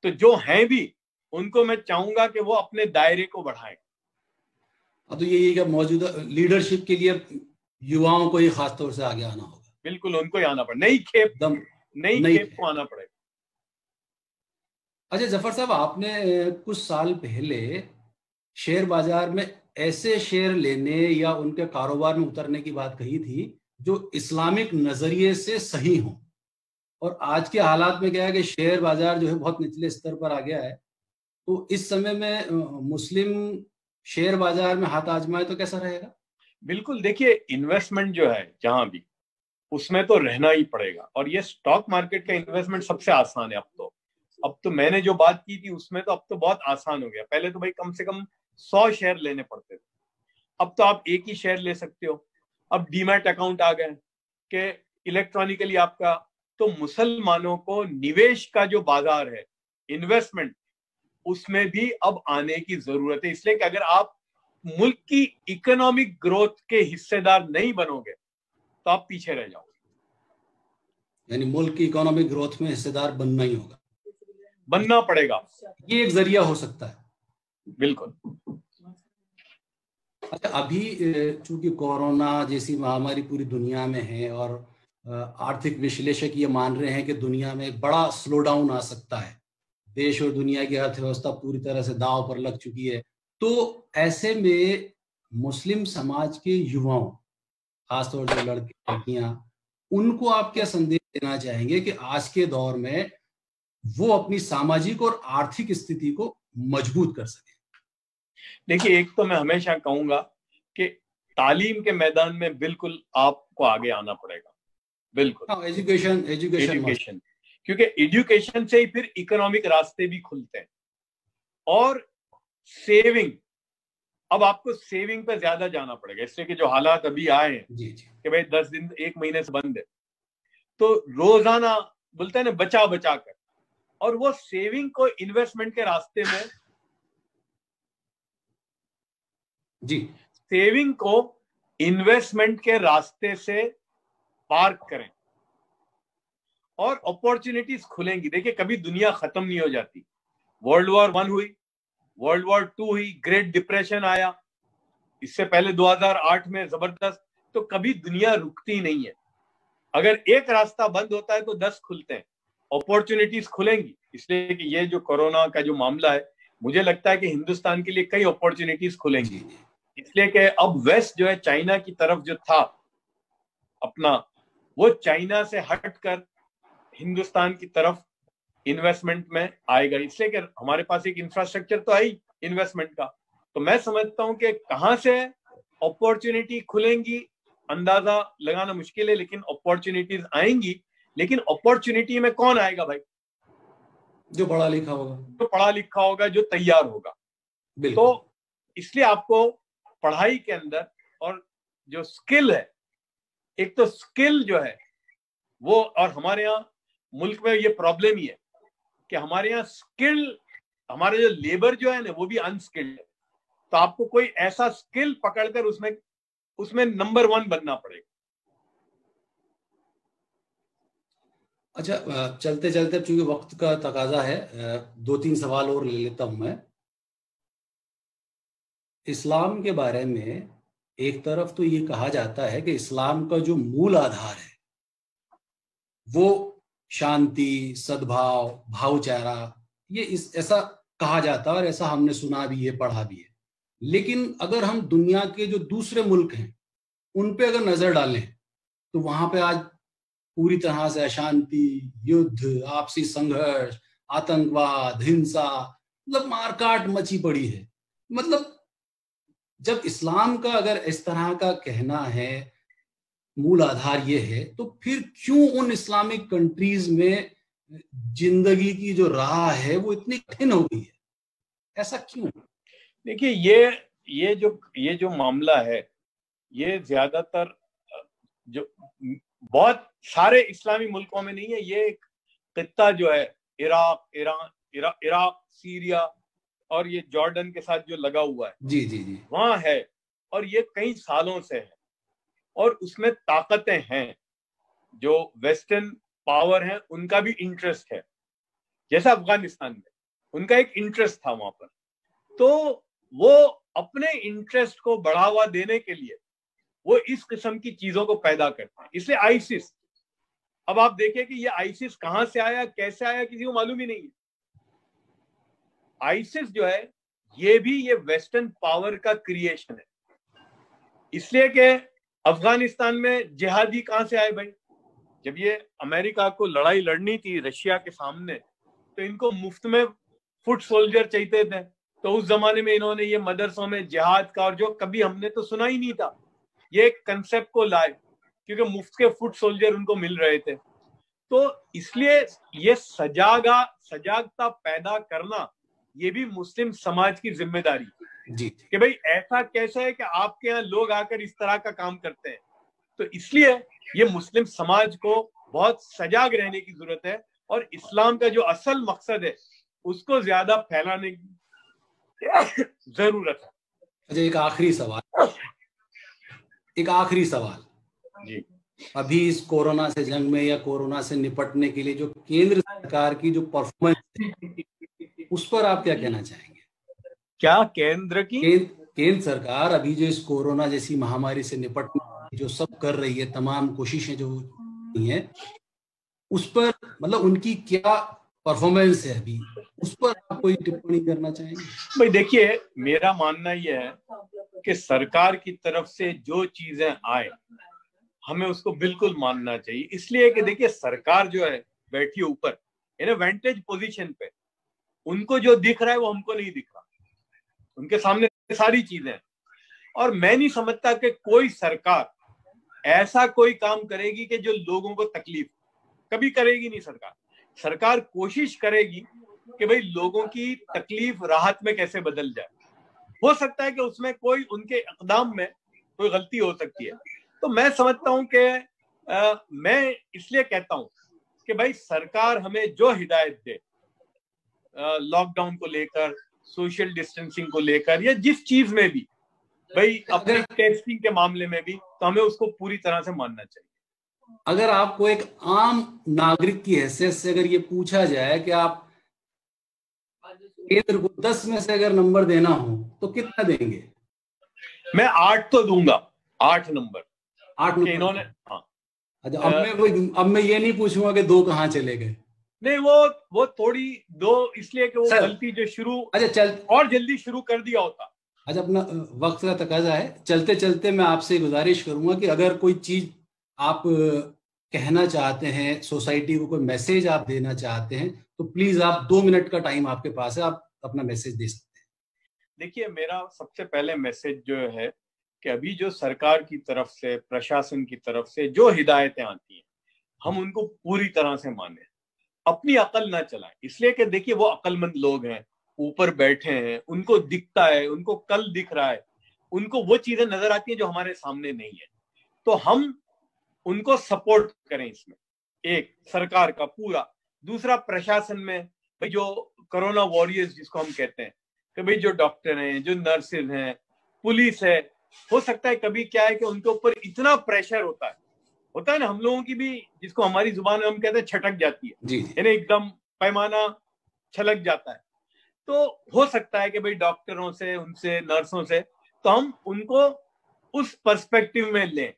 Speaker 2: तो जो हैं भी उनको मैं चाहूँगा कि वो अपने दायरे को बढ़ाएँ।
Speaker 1: तो यही है मौजूदा लीडरशिप के लिए युवाओं को ही खासतौर से आगे आना होगा।
Speaker 2: बिल्कुल उनको ही आना पड़ेगा नई खेप दम नई खेप को आना पड़ेगा
Speaker 1: अच्छा ज़फ़र साहब आपने कुछ साल पहले शेयर बाज़ार में ऐसे शेयर लेने या उनके कारोबार में उतरने की बात कही थी जो इस्लामिक नज़रिए से सही हो। और आज के हालात में क्या है कि शेयर बाज़ार जो है बहुत निचले स्तर पर आ गया है। तो इस समय में मुस्लिम शेयर बाज़ार में हाथ आजमाए तो कैसा रहेगा?
Speaker 2: बिल्कुल, देखिए इन्वेस्टमेंट जो है, जहाँ भी, उसमें तो रहना ही पड़ेगा। और ये स्टॉक मार्केट का इन्वेस्टमेंट सबसे आसान है अब तो। अब तो मैंने जो बात की थी, उसमें तो अब तो बहुत आसान हो गया। पहले तो भाई कम से कम सौ शेयर लेने पड़ते थे। अब तो आप एक ही शेयर ले सकते हो। अब डीमैट अकाउंट आ गए, कि इलेक्ट्रॉनिकली आपका तो मुसलमानों को निवेश का जो बाज़ार है इन्वेस्टमेंट उसमें भी अब आने की ज़रूरत है। इसलिए कि अगर आप मुल्क की इकोनॉमिक ग्रोथ के हिस्सेदार नहीं बनोगे तो आप पीछे रह जाओगे।
Speaker 1: यानी मुल्क की इकोनॉमिक ग्रोथ में हिस्सेदार बनना ही होगा।
Speaker 2: बनना पड़ेगा।
Speaker 1: ये एक ज़रिया हो सकता है।
Speaker 2: बिल्कुल।
Speaker 1: अच्छा अभी चूँकि कोरोना जैसी महामारी पूरी दुनिया में है और आर्थिक विश्लेषक ये मान रहे हैं कि दुनिया में बड़ा स्लो डाउन आ सकता है। देश और दुनिया की अर्थव्यवस्था पूरी तरह से दाव पर लग चुकी है। तो ऐसे में मुस्लिम समाज के युवाओं खासतौर से लड़के लड़कियाँ उनको आप क्या संदेश देना चाहेंगे कि आज के दौर में वो अपनी सामाजिक और आर्थिक स्थिति को मज़बूत कर सके?
Speaker 2: देखिए एक तो मैं हमेशा कहूँगा कि तालीम के मैदान में बिल्कुल आपको आगे आना पड़ेगा। बिल्कुल।
Speaker 1: एजुकेशन एजुकेशन
Speaker 2: एजुकेशन क्योंकि एजुकेशन से ही फिर इकोनॉमिक रास्ते भी खुलते हैं। और सेविंग अब आपको सेविंग पे ज़्यादा जाना पड़ेगा। इसलिए कि जो हालात अभी आए हैं कि भाई दस दिन एक महीने से बंद है। तो रोज़ाना बोलते हैं ना बचा बचा कर और वो सेविंग को इन्वेस्टमेंट के रास्ते में
Speaker 1: जी।
Speaker 2: सेविंग को इन्वेस्टमेंट के रास्ते से पार्क करें। और अपॉर्चुनिटीज़ खुलेंगी। देखिए कभी दुनिया खत्म नहीं हो जाती। वर्ल्ड वॉर वन हुई वर्ल्ड वॉर टू हुई ग्रेट डिप्रेशन आया। इससे पहले 2008 में ज़बरदस्त तो कभी दुनिया रुकती नहीं है। अगर एक रास्ता बंद होता है तो दस खुलते हैं। अपॉर्चुनिटीज़ खुलेंगी। इसलिए कि ये जो कोरोना का जो मामला है मुझे लगता है कि हिंदुस्तान के लिए कई अपॉर्चुनिटीज़ खुलेंगी। इसलिए कि अब वेस्ट जो है चाइना की तरफ़ जो था अपना वो चाइना से हटकर हिंदुस्तान की तरफ़ इन्वेस्टमेंट में आएगा इसलिए कि हमारे पास एक इंफ्रास्ट्रक्चर तो आई इन्वेस्टमेंट का। तो मैं समझता हूँ कि कहाँ से अपॉर्चुनिटी खुलेंगी अंदाज़ा लगाना मुश्किल है लेकिन अपॉर्चुनिटीज़ आएँगी। लेकिन अपॉर्चुनिटी में कौन आएगा भाई?
Speaker 1: जो पढ़ा लिखा होगा।
Speaker 2: जो पढ़ा लिखा होगा जो तैयार होगा। तो इसलिए आपको पढ़ाई के अंदर और जो स्किल है एक तो स्किल जो है वो और हमारे यहाँ मुल्क में ये प्रॉब्लम ही है कि हमारे यहाँ स्किल हमारे जो लेबर जो है ना, वो भी अनस्किल्ड है। तो आपको कोई ऐसा स्किल पकड़कर उसमें उसमें नंबर वन बनना पड़ेगा।
Speaker 1: अच्छा चलते चलते चूँकि वक्त का तकाजा है दो तीन सवाल और ले लेता हूँ मैं। इस्लाम के बारे में एक तरफ़ तो ये कहा जाता है कि इस्लाम का जो मूल आधार है, वो शांति, सद्भाव भावचारा ये इस, ऐसा कहा जाता है और ऐसा हमने सुना भी है, पढ़ा भी है। लेकिन अगर हम दुनिया के जो दूसरे मुल्क हैं, उन पे अगर नज़र डालें तो वहाँ पे आज पूरी तरह से अशांति, युद्ध, आपसी संघर्ष, आतंकवाद, हिंसा मतलब मारकाट मची पड़ी है। मतलब जब इस्लाम का अगर इस तरह का कहना है मूल आधार ये है तो फिर क्यों उन इस्लामिक कंट्रीज़ में ज़िंदगी की जो राह है वो इतनी कठिन हो गई है? ऐसा क्यों?
Speaker 2: देखिए ये ये जो ये जो मामला है ये ज़्यादातर जो बहुत सारे इस्लामी मुल्कों में नहीं है ये एक खत्ता जो है इराक ईरान इरा, इराक सीरिया और ये जॉर्डन के साथ जो लगा हुआ है।
Speaker 1: जी जी जी।
Speaker 2: वहाँ है और ये कई सालों से है। और उसमें ताकतें हैं, जो वेस्टर्न पावर है, उनका भी इंटरेस्ट है। जैसा अफ़गानिस्तान में, उनका एक इंटरेस्ट था वहाँ पर। तो वो अपने इंटरेस्ट को बढ़ावा देने के लिए, वो इस किस्म की चीज़ों को पैदा करते हैं। इसलिए आईसिस अब आप देखें कि ये आईसिस कहाँ से आया, कैसे आया, किसी को मालूम ही नहीं है। आईसिस जो है, ये भी ये वेस्टर्न पावर का क्रिएशन है। इसलिए कि अफ़गानिस्तान में जिहादी कहाँ से आए भाई? जब ये अमेरिका को लड़ाई लड़नी थी रशिया के सामने तो इनको मुफ़्त में फुट सोल्जर चाहते थे। तो उस जमाने में इन्होंने ये मदरसों में जिहाद का और जो कभी हमने तो सुना ही नहीं था, ये कंसेप्ट को लाए, क्योंकि मुफ़्त के फुट सोल्जर उनको मिल रहे थे। तो इसलिए ये सजागा, सजागता पैदा करना, ये भी मुस्लिम समाज की ज़िम्मेदारी।
Speaker 1: जी
Speaker 2: कि भाई ऐसा कैसे है कि आपके यहाँ लोग आकर इस तरह का काम करते हैं? तो इसलिए ये मुस्लिम समाज को बहुत सजाग रहने की ज़रूरत है और इस्लाम का जो असल मकसद है उसको ज़्यादा फैलाने की ज़रूरत है।
Speaker 1: अच्छा एक आखिरी सवाल। एक आखिरी सवाल।
Speaker 2: जी।
Speaker 1: अभी इस कोरोना से जंग में या कोरोना से निपटने के लिए जो केंद्र सरकार की जो परफॉर्मेंस उस पर आप क्या कहना चाहेंगे?
Speaker 2: क्या केंद्र की?
Speaker 1: केंद्र, सरकार अभी जो इस कोरोना जैसी महामारी से निपटने जो सब कर रही है तमाम कोशिशें जो है उस पर मतलब उनकी क्या परफॉर्मेंस है अभी? उस पर आप कोई टिप्पणी करना चाहेंगे?
Speaker 2: भाई देखिए मेरा मानना यह है कि सरकार की तरफ़ से जो चीज़ें आए हमें उसको बिल्कुल मानना चाहिए। इसलिए कि देखिए सरकार जो है बैठी ऊपर वेंटेज पोजीशन पे उनको जो दिख रहा है वो हमको नहीं दिख रहा। उनके सामने सारी चीज़ें। और मैं नहीं समझता कि कोई सरकार ऐसा कोई काम करेगी कि जो लोगों को तकलीफ़ कभी करेगी नहीं सरकार। सरकार कोशिश करेगी कि भाई लोगों की तकलीफ़ राहत में कैसे बदल जाए। हो सकता है कि उसमें कोई उनके इकदाम में कोई गलती हो सकती है। तो मैं समझता हूँ कि मैं इसलिए कहता हूँ कि भाई सरकार हमें जो हिदायत दे लॉकडाउन को लेकर सोशल डिस्टेंसिंग को लेकर या जिस चीज़ में भी भाई अपने टेस्टिंग के मामले में भी तो हमें उसको पूरी तरह से मानना चाहिए।
Speaker 1: अगर आपको एक आम नागरिक की हैसियत से अगर ये पूछा जाए कि आप केंद्र को दस में से अगर नंबर देना हो तो कितना देंगे?
Speaker 2: मैं आठ तो दूँगा आठ नंबर।
Speaker 1: आठ
Speaker 2: नंबर। इन्होंने हाँ।
Speaker 1: अच्छा अब मैं कोई अब मैं ये नहीं पूछूँगा कि दो कहाँ चले गए।
Speaker 2: नहीं वो वो थोड़ी दो इसलिए कि वो गलती जो शुरू
Speaker 1: अच्छा चल।
Speaker 2: और जल्दी शुरू कर दिया होता।
Speaker 1: अच्छा अपना वक्त का तकाजा है। चलते चलते मैं आपसे गुजारिश करूँगा कि अगर कोई चीज़ आप कहना चाहते हैं सोसाइटी को कोई मैसेज आप देना चाहते हैं तो प्लीज़ आप दो मिनट का टाइम आपके पास है आप अपना मैसेज दे सकते हैं।
Speaker 2: देखिए मेरा सबसे पहले मैसेज जो है कि अभी जो सरकार की तरफ़ से प्रशासन की तरफ़ से जो हिदायतें आती हैं हम उनको पूरी तरह से माने। अपनी अकल ना चलाए। इसलिए कि देखिए, वो अकलमंद लोग हैं, ऊपर बैठे हैं, उनको दिखता है, उनको कल दिख रहा है, उनको वो चीज़ें नज़र आती हैं जो हमारे सामने नहीं है। तो हम उनको सपोर्ट करें इसमें। एक, सरकार का पूरा। दूसरा, प्रशासन में, भाई जो कोरोना वॉरियर्स जिसको हम कहते हैं, कि भाई जो डॉक्टर हैं, जो नर्सेज हैं, पुलिस है, हो सकता है कभी क्या है कि उनके ऊपर इतना प्रेशर होता है होता है ना हम लोगों की भी जिसको हमारी ज़ुबान में हम कहते हैं छटक जाती है। यानी एकदम पैमाना छलक जाता है। तो हो सकता है कि भाई डॉक्टरों से उनसे नर्सों से तो हम उनको उस पर्सपेक्टिव में लें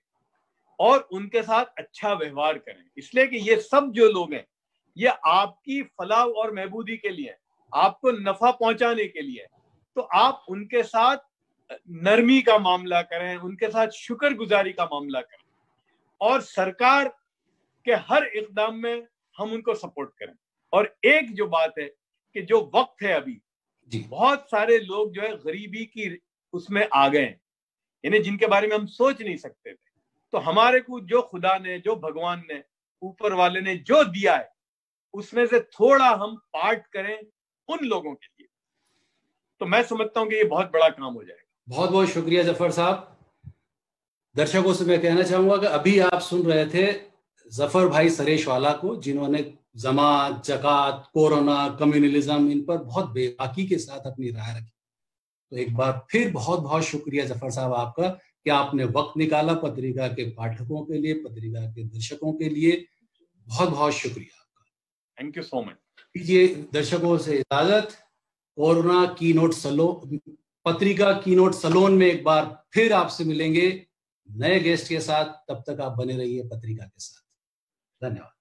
Speaker 2: और उनके साथ अच्छा व्यवहार करें। इसलिए कि ये सब जो लोग हैं ये आपकी फलाह और महबूदी के लिए आपको नफा पहुँचाने के लिए तो आप उनके साथ नरमी का मामला करें उनके साथ शुक्रगुजारी का मामला करें। और सरकार के हर इकदाम में हम उनको सपोर्ट करें। और एक जो बात है कि जो वक्त है अभी जी। बहुत सारे लोग जो है गरीबी की उसमें आ गए यानी जिनके बारे में हम सोच नहीं सकते थे। तो हमारे को जो खुदा ने जो भगवान ने ऊपर वाले ने जो दिया है उसमें से थोड़ा हम पार्ट करें उन लोगों के लिए। तो मैं समझता हूँ कि ये बहुत बड़ा काम हो जाएगा।
Speaker 1: बहुत बहुत शुक्रिया ज़फ़र साहब। दर्शकों से मैं कहना चाहूँगा कि अभी आप सुन रहे थे ज़फ़र भाई सरेश वाला को जिन्होंने जमात जक़ात कोरोना कम्युनलिज्म इन पर बहुत बेबाकी के साथ अपनी राय रखी। तो एक बार फिर बहुत बहुत शुक्रिया ज़फ़र साहब आपका कि आपने वक्त निकाला पत्रिका के पाठकों के लिए पत्रिका के दर्शकों के लिए। बहुत बहुत शुक्रिया
Speaker 2: आपका। थैंक यू सो मच
Speaker 1: दीजिए दर्शकों से इजाज़त। कोरोना की नोट सलो पत्रिका की नोट सलोन में एक बार फिर आपसे मिलेंगे। नए गेस्ट के साथ तब तक आप बने रहिए पत्रिका के साथ। धन्यवाद।